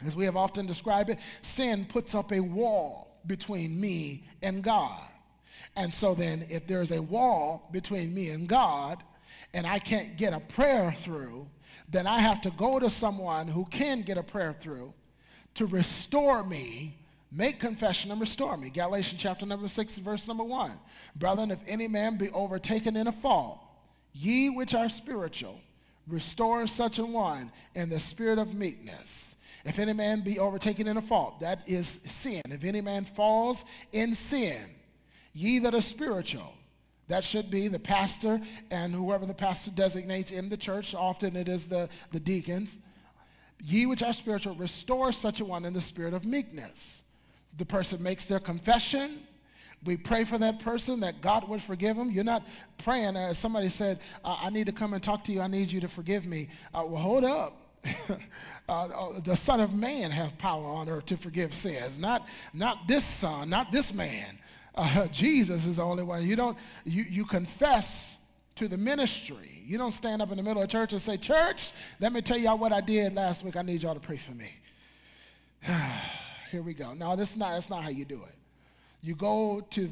As we have often described it, sin puts up a wall between me and God. And so then, if there's a wall between me and God, and I can't get a prayer through, then I have to go to someone who can get a prayer through to restore me, make confession and restore me. Galatians chapter number 6, verse number 1. Brethren, if any man be overtaken in a fault, ye which are spiritual, restore such a one in the spirit of meekness. If any man be overtaken in a fault, that is sin. If any man falls in sin, ye that are spiritual, that should be the pastor and whoever the pastor designates in the church. Often it is the, the deacons. Ye which are spiritual, restore such a one in the spirit of meekness. The person makes their confession. We pray for that person that God would forgive them. You're not praying as somebody said, uh, I need to come and talk to you. I need you to forgive me. Uh, well, hold up. Uh, uh, the Son of Man have power on earth to forgive sins, not, not this son, not this man. Uh, Jesus is the only one. You don't, you, you confess to the ministry. You don't stand up in the middle of church and say, Church, let me tell y'all what I did last week. I need y'all to pray for me. Here we go. No, that's not, that's not how you do it. You go to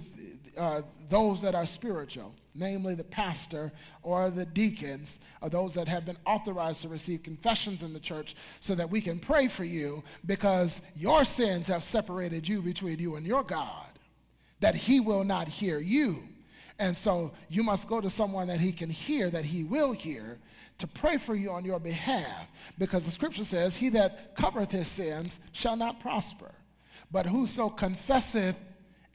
uh, those that are spiritual, namely the pastor or the deacons, or those that have been authorized to receive confessions in the church, so that we can pray for you because your sins have separated you between you and your God, that He will not hear you. And so you must go to someone that He can hear, that He will hear, to pray for you on your behalf, because the scripture says, He that covereth his sins shall not prosper. But whoso confesseth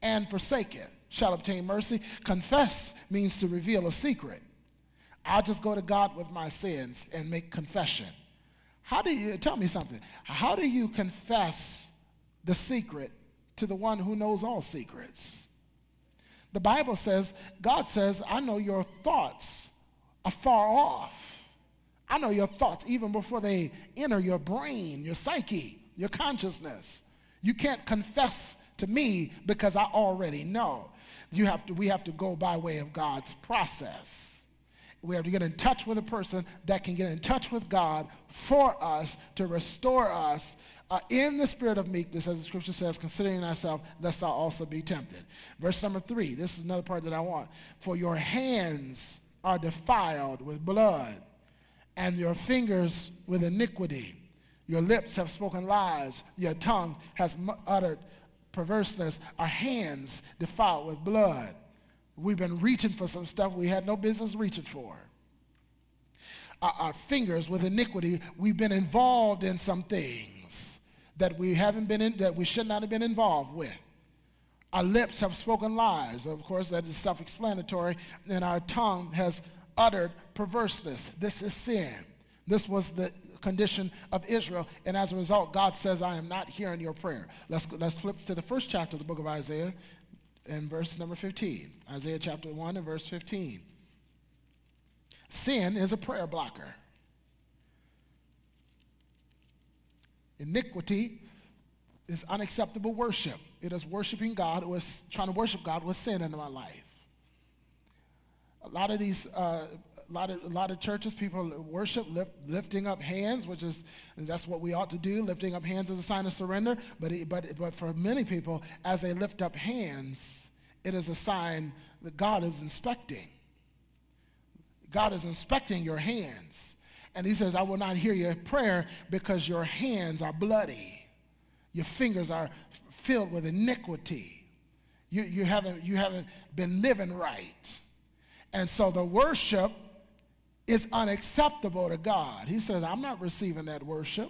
and forsaken shall obtain mercy. Confess means to reveal a secret. I'll just go to God with my sins and make confession. How do you, tell me something, how do you confess the secret to the one who knows all secrets? The Bible says, God says, I know your thoughts are far off. I know your thoughts even before they enter your brain, your psyche, your consciousness. You can't confess to me because I already know. You have to, we have to go by way of God's process. We have to get in touch with a person that can get in touch with God for us to restore us uh, in the spirit of meekness, as the scripture says, considering thyself, lest thou also be tempted. Verse number three, this is another part that I want. For your hands are defiled with blood, and your fingers with iniquity. Your lips have spoken lies, your tongue has uttered perverseness, our hands defiled with blood. We've been reaching for some stuff we had no business reaching for. Our, our, fingers with iniquity, we've been involved in some things that we haven't been in, that we should not have been involved with. Our lips have spoken lies. Of course, that is self explanatory. And our tongue has uttered perverseness. This is sin. This was the condition of Israel. And as a result, God says, I am not hearing your prayer. Let's, let's flip to the first chapter of the book of Isaiah and verse number 15. Isaiah chapter 1 and verse 15. Sin is a prayer blocker. Iniquity is unacceptable worship. It is worshiping God or trying to worship God with sin in my life. A lot of these uh, a lot of a lot of churches people worship lift, lifting up hands, which is that's what we ought to do. Lifting up hands is a sign of surrender. But but but for many people, as they lift up hands, it is a sign that God is inspecting. God is inspecting your hands, and He says, "I will not hear your prayer because your hands are bloody, your fingers are filled with iniquity." You, you, haven't, you haven't been living right. And so the worship is unacceptable to God. He says, I'm not receiving that worship.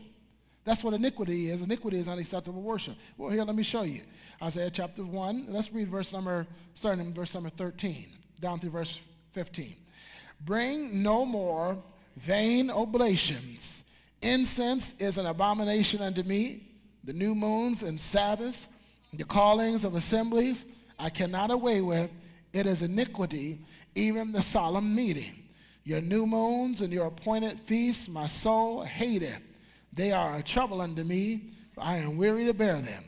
That's what iniquity is. Iniquity is unacceptable worship. Well, here, let me show you. Isaiah chapter 1. Let's read verse number, starting in verse number 13, down through verse 15. Bring no more vain oblations. Incense is an abomination unto me. The new moons and Sabbaths, the callings of assemblies, I cannot away with. It is iniquity, even the solemn meeting. Your new moons and your appointed feasts, my soul hateth. They are a trouble unto me, I am weary to bear them.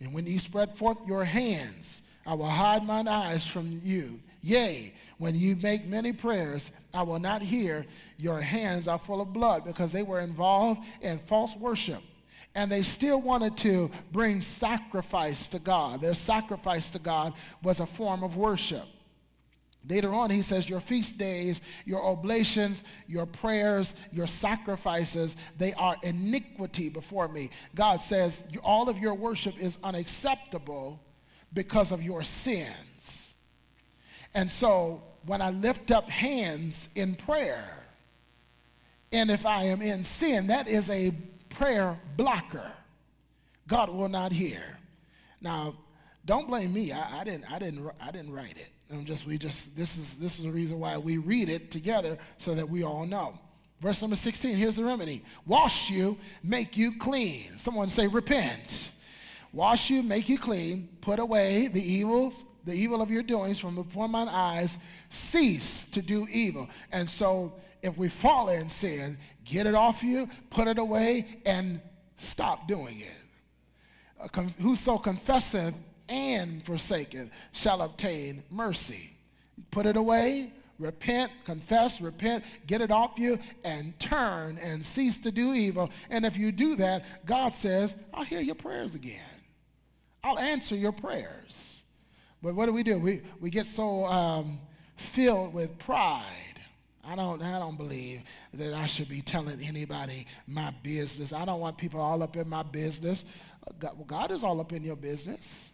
And when ye spread forth your hands, I will hide mine eyes from you. Yea, when you make many prayers, I will not hear. Your hands are full of blood because they were involved in false worship. And they still wanted to bring sacrifice to God. Their sacrifice to God was a form of worship. Later on, he says, Your feast days, your oblations, your prayers, your sacrifices, they are iniquity before me. God says, All of your worship is unacceptable because of your sins. And so, when I lift up hands in prayer, and if I am in sin, that is a prayer blocker. God will not hear. Now, don't blame me. I, I, didn't, I, didn't, I didn't write it. I'm just, we just, this is, this is the reason why we read it together so that we all know. Verse number 16, here's the remedy. Wash you, make you clean. Someone say, repent. Wash you, make you clean, put away the evils, the evil of your doings from before mine eyes, cease to do evil. And so if we fall in sin, get it off you, put it away, and stop doing it. Uh, whoso confesseth and forsaken shall obtain mercy. Put it away, repent, confess, repent, get it off you, and turn and cease to do evil. And if you do that, God says, I'll hear your prayers again. I'll answer your prayers. But what do we do? We, we get so um, filled with pride. I don't, I don't believe that I should be telling anybody my business. I don't want people all up in my business. God, God is all up in your business.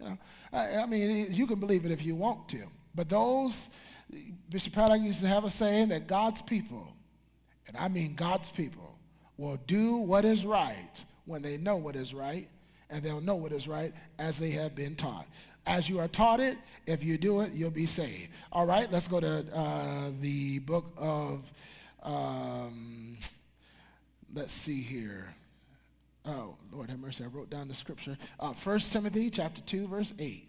You know, I, I, mean, you can believe it if you want to. But those, Bishop Paddock used to have a saying that God's people, and I mean God's people, will do what is right when they know what is right, and they'll know what is right as they have been taught. As you are taught it, if you do it, you'll be saved. All right, let's go to uh, the book of, um, let's see here. Oh, Lord have mercy. I wrote down the scripture. Uh, 1 Timothy chapter 2, verse 8.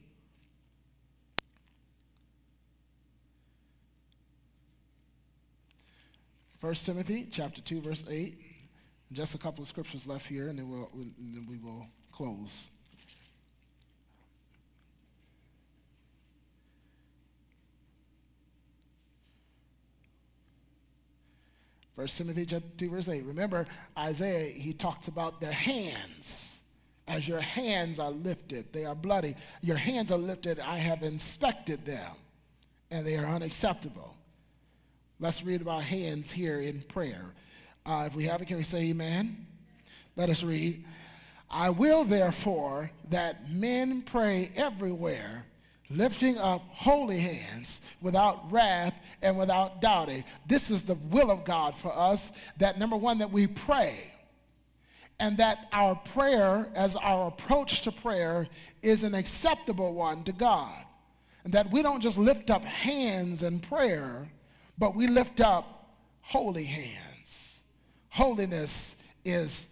First Timothy chapter 2, verse 8. Just a couple of scriptures left here, and then, we'll, and then we will close. First Timothy chapter 2, verse 8. Remember, Isaiah, he talks about their hands. As your hands are lifted, they are bloody. Your hands are lifted, I have inspected them, and they are unacceptable. Let's read about hands here in prayer. Uh, if we have it, can we say amen? Let us read. I will therefore that men pray everywhere lifting up holy hands without wrath and without doubting. This is the will of God for us that number one, that we pray, and that our prayer, as our approach to prayer, is an acceptable one to God. And that we don't just lift up hands in prayer, but we lift up holy hands. Holiness is,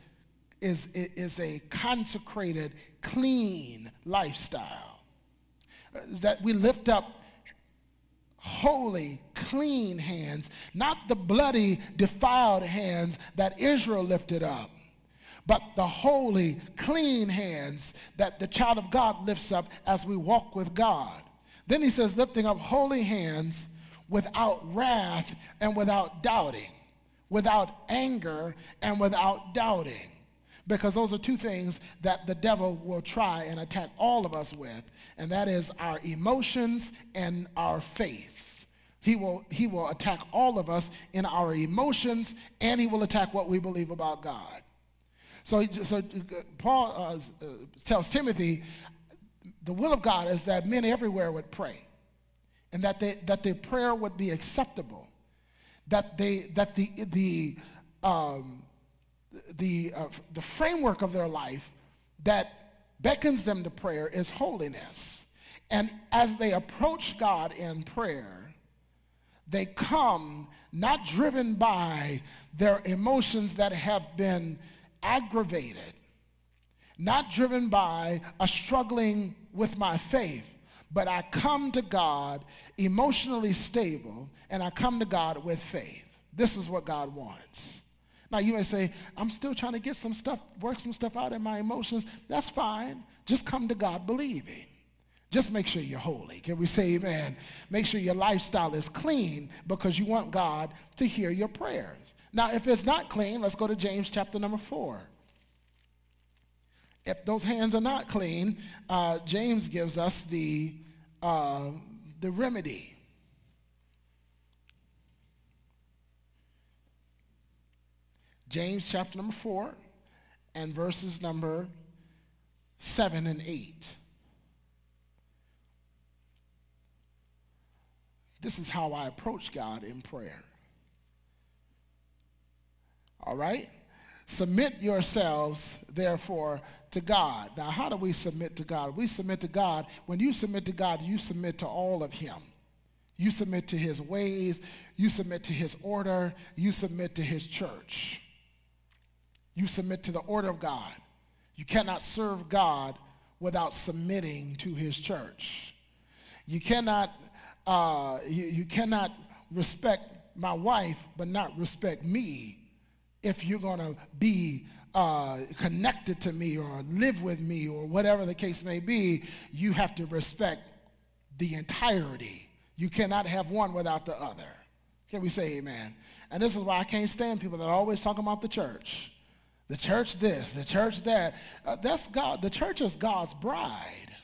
is, is a consecrated, clean lifestyle is that we lift up holy, clean hands, not the bloody, defiled hands that Israel lifted up, but the holy, clean hands that the child of God lifts up as we walk with God. Then he says, lifting up holy hands without wrath and without doubting, without anger and without doubting because those are two things that the devil will try and attack all of us with, and that is our emotions and our faith. He will, he will attack all of us in our emotions, and he will attack what we believe about God. So, so Paul uh, uh, tells Timothy, the will of God is that men everywhere would pray, and that, they, that their prayer would be acceptable, that, they, that the, the, um, the, uh, the framework of their life that beckons them to prayer is holiness. And as they approach God in prayer, they come not driven by their emotions that have been aggravated, not driven by a struggling with my faith, but I come to God emotionally stable and I come to God with faith. This is what God wants. Now, you may say, I'm still trying to get some stuff, work some stuff out in my emotions. That's fine. Just come to God believing. Just make sure you're holy. Can we say amen? Make sure your lifestyle is clean because you want God to hear your prayers. Now, if it's not clean, let's go to James chapter number 4. If those hands are not clean, uh, James gives us the, uh, the remedy. James chapter number 4 and verses number 7 and 8. This is how I approach God in prayer. All right? Submit yourselves, therefore, to God. Now, how do we submit to God? We submit to God. When you submit to God, you submit to all of Him. You submit to His ways, you submit to His order, you submit to His church. You submit to the order of God. You cannot serve God without submitting to His church. You cannot uh, you, you cannot respect my wife but not respect me if you're going to be uh, connected to me or live with me or whatever the case may be, you have to respect the entirety. You cannot have one without the other. Can we say amen? And this is why I can't stand people that always talking about the church. The church this, the church that. Uh, that's God. The church is God's bride.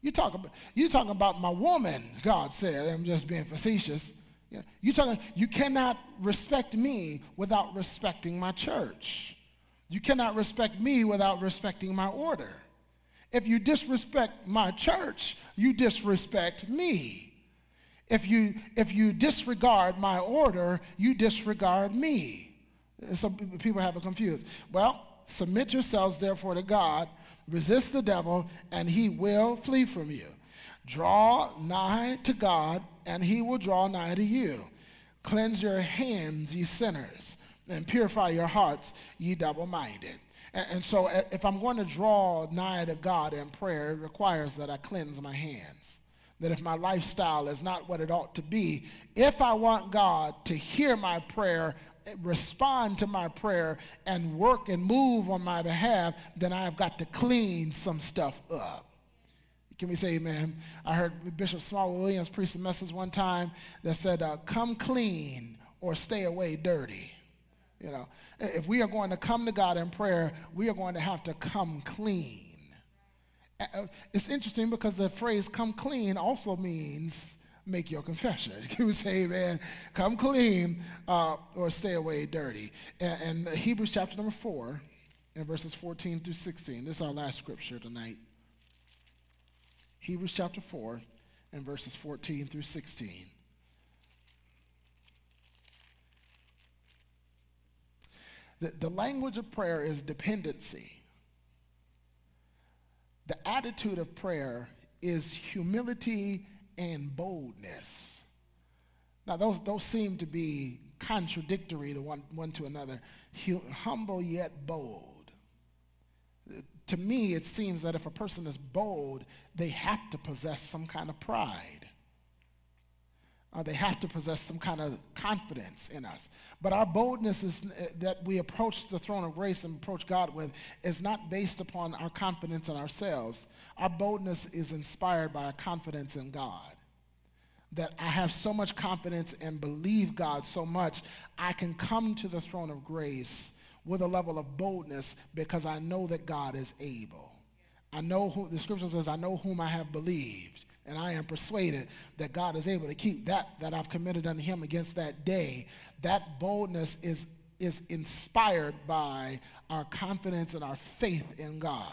You talk about you talking about my woman, God said. I'm just being facetious. You talking you cannot respect me without respecting my church. You cannot respect me without respecting my order. If you disrespect my church, you disrespect me. If you if you disregard my order, you disregard me. Some people have it confused. Well, submit yourselves therefore to God Resist the devil, and he will flee from you. Draw nigh to God, and he will draw nigh to you. Cleanse your hands, ye sinners, and purify your hearts, ye double minded. And, and so, if I'm going to draw nigh to God in prayer, it requires that I cleanse my hands. That if my lifestyle is not what it ought to be, if I want God to hear my prayer respond to my prayer and work and move on my behalf, then I've got to clean some stuff up. Can we say amen? I heard Bishop Smallwood Williams preach a message one time that said, uh, Come clean or stay away dirty. You know, if we are going to come to God in prayer, we are going to have to come clean. Uh, it's interesting because the phrase come clean also means make your confession. You say, amen, come clean uh, or stay away dirty. And, and Hebrews chapter number 4 and verses 14 through 16. This is our last scripture tonight. Hebrews chapter 4 and verses 14 through 16. The, the language of prayer is dependency. The attitude of prayer is humility and boldness. Now, those, those seem to be contradictory to one, one to another. Humble yet bold. To me, it seems that if a person is bold, they have to possess some kind of pride. Uh, they have to possess some kind of confidence in us. But our boldness is uh, that we approach the throne of grace and approach God with is not based upon our confidence in ourselves. Our boldness is inspired by our confidence in God. That I have so much confidence and believe God so much, I can come to the throne of grace with a level of boldness because I know that God is able. I know who the scripture says, I know whom I have believed and I am persuaded that God is able to keep that that I've committed unto him against that day. That boldness is, is inspired by our confidence and our faith in God.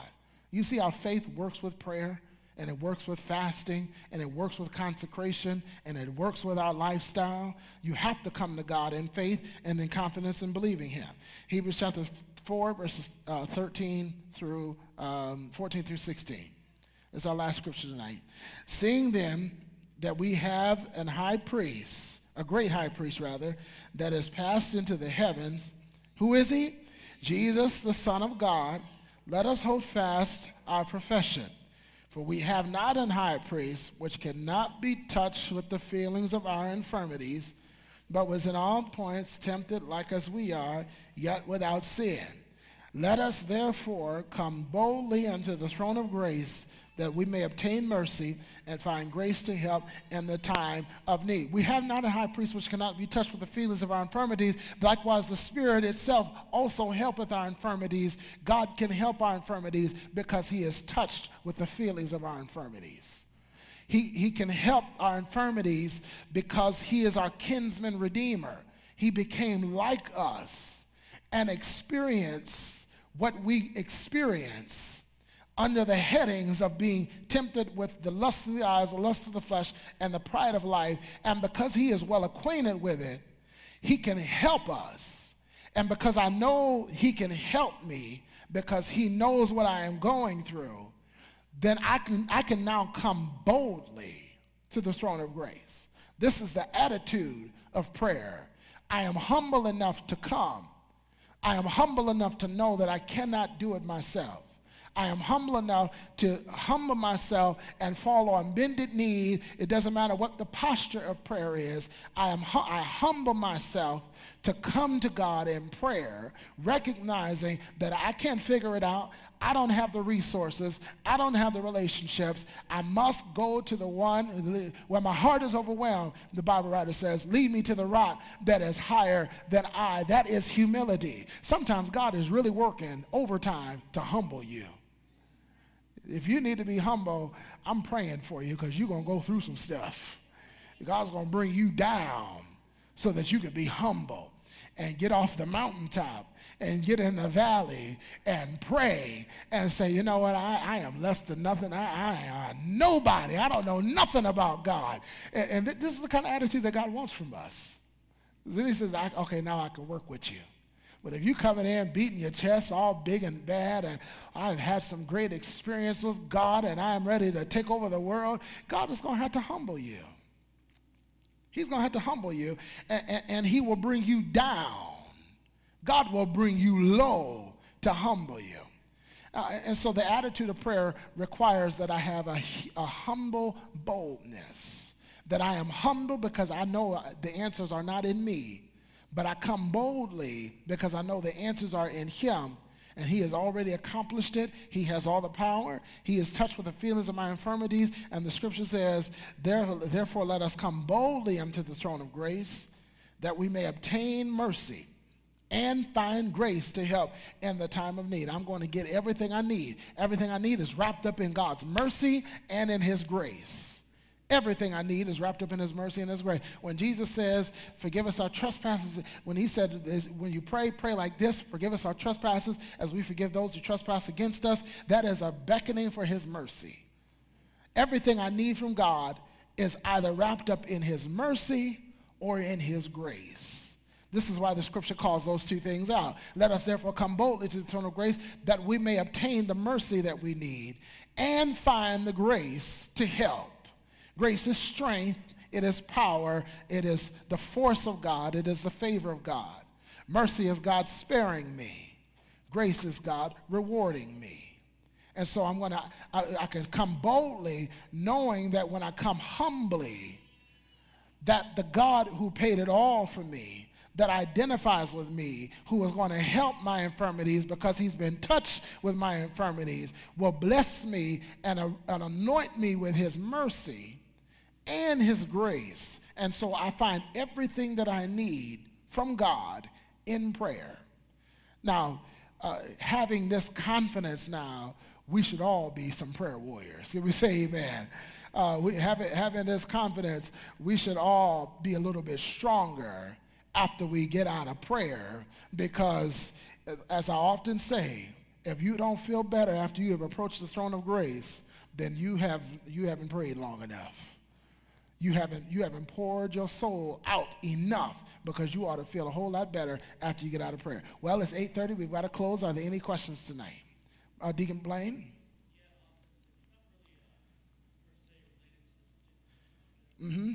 You see, our faith works with prayer, and it works with fasting, and it works with consecration, and it works with our lifestyle. You have to come to God in faith and in confidence in believing Him. Hebrews chapter 4, verses uh, 13 through um, 14 through 16. It's our last scripture tonight. Seeing then that we have an high priest, a great high priest rather, that has passed into the heavens, who is he? Jesus, the Son of God. Let us hold fast our profession. For we have not an high priest which cannot be touched with the feelings of our infirmities, but was in all points tempted like as we are, yet without sin. Let us therefore come boldly unto the throne of grace that we may obtain mercy and find grace to help in the time of need. We have not a high priest which cannot be touched with the feelings of our infirmities. Likewise, the Spirit itself also helpeth our infirmities. God can help our infirmities because he is touched with the feelings of our infirmities. He, he can help our infirmities because he is our kinsman redeemer. He became like us and experienced what we experience under the headings of being tempted with the lust of the eyes, the lust of the flesh, and the pride of life. And because he is well acquainted with it, he can help us. And because I know he can help me, because he knows what I am going through, then I can, I can now come boldly to the throne of grace. This is the attitude of prayer. I am humble enough to come. I am humble enough to know that I cannot do it myself. I am humble enough to humble myself and fall on bended knee. It doesn't matter what the posture of prayer is. I, am, I humble myself to come to God in prayer, recognizing that I can't figure it out. I don't have the resources. I don't have the relationships. I must go to the one when my heart is overwhelmed. The Bible writer says, Lead me to the rock that is higher than I. That is humility. Sometimes God is really working overtime to humble you. If you need to be humble, I'm praying for you because you're going to go through some stuff. God's going to bring you down so that you can be humble and get off the mountaintop and get in the valley and pray and say, you know what, I, I am less than nothing. I, I am nobody. I don't know nothing about God. And, and, this is the kind of attitude that God wants from us. Then he says, okay, now I can work with you. But if you coming in beating your chest all big and bad, and I've had some great experience with God and I'm ready to take over the world, God is going to have to humble you. He's going to have to humble you, and, and, and He will bring you down. God will bring you low to humble you. Uh, and so the attitude of prayer requires that I have a, a humble boldness. That I am humble because I know the answers are not in me, but I come boldly because I know the answers are in Him and he has already accomplished it. He has all the power. He is touched with the feelings of my infirmities. And the scripture says, Therefore, let us come boldly unto the throne of grace that we may obtain mercy and find grace to help in the time of need. I'm going to get everything I need. Everything I need is wrapped up in God's mercy and in his grace. Everything I need is wrapped up in His mercy and His grace. When Jesus says, Forgive us our trespasses, when He said, When you pray, pray like this, forgive us our trespasses as we forgive those who trespass against us, that is a beckoning for His mercy. Everything I need from God is either wrapped up in His mercy or in His grace. This is why the scripture calls those two things out. Let us therefore come boldly to the throne of grace that we may obtain the mercy that we need and find the grace to help Grace is strength, it is power, it is the force of God, it is the favor of God. Mercy is God sparing me, grace is God rewarding me. And so I'm gonna, I, I can come boldly knowing that when I come humbly, that the God who paid it all for me, that identifies with me, who is going to help my infirmities because he's been touched with my infirmities, will bless me and, uh, and anoint me with his mercy and His grace. And so I find everything that I need from God in prayer. Now, uh, having this confidence now, we should all be some prayer warriors. Can we say amen? Uh, we have having this confidence, we should all be a little bit stronger after we get out of prayer because, as I often say, if you don't feel better after you have approached the throne of grace, then you, have, you haven't prayed long enough you haven't, you haven't poured your soul out enough because you ought to feel a whole lot better after you get out of prayer. Well, it's 8.30. We've got to close. Are there any questions tonight? Uh, Deacon Blaine? Mm-hmm.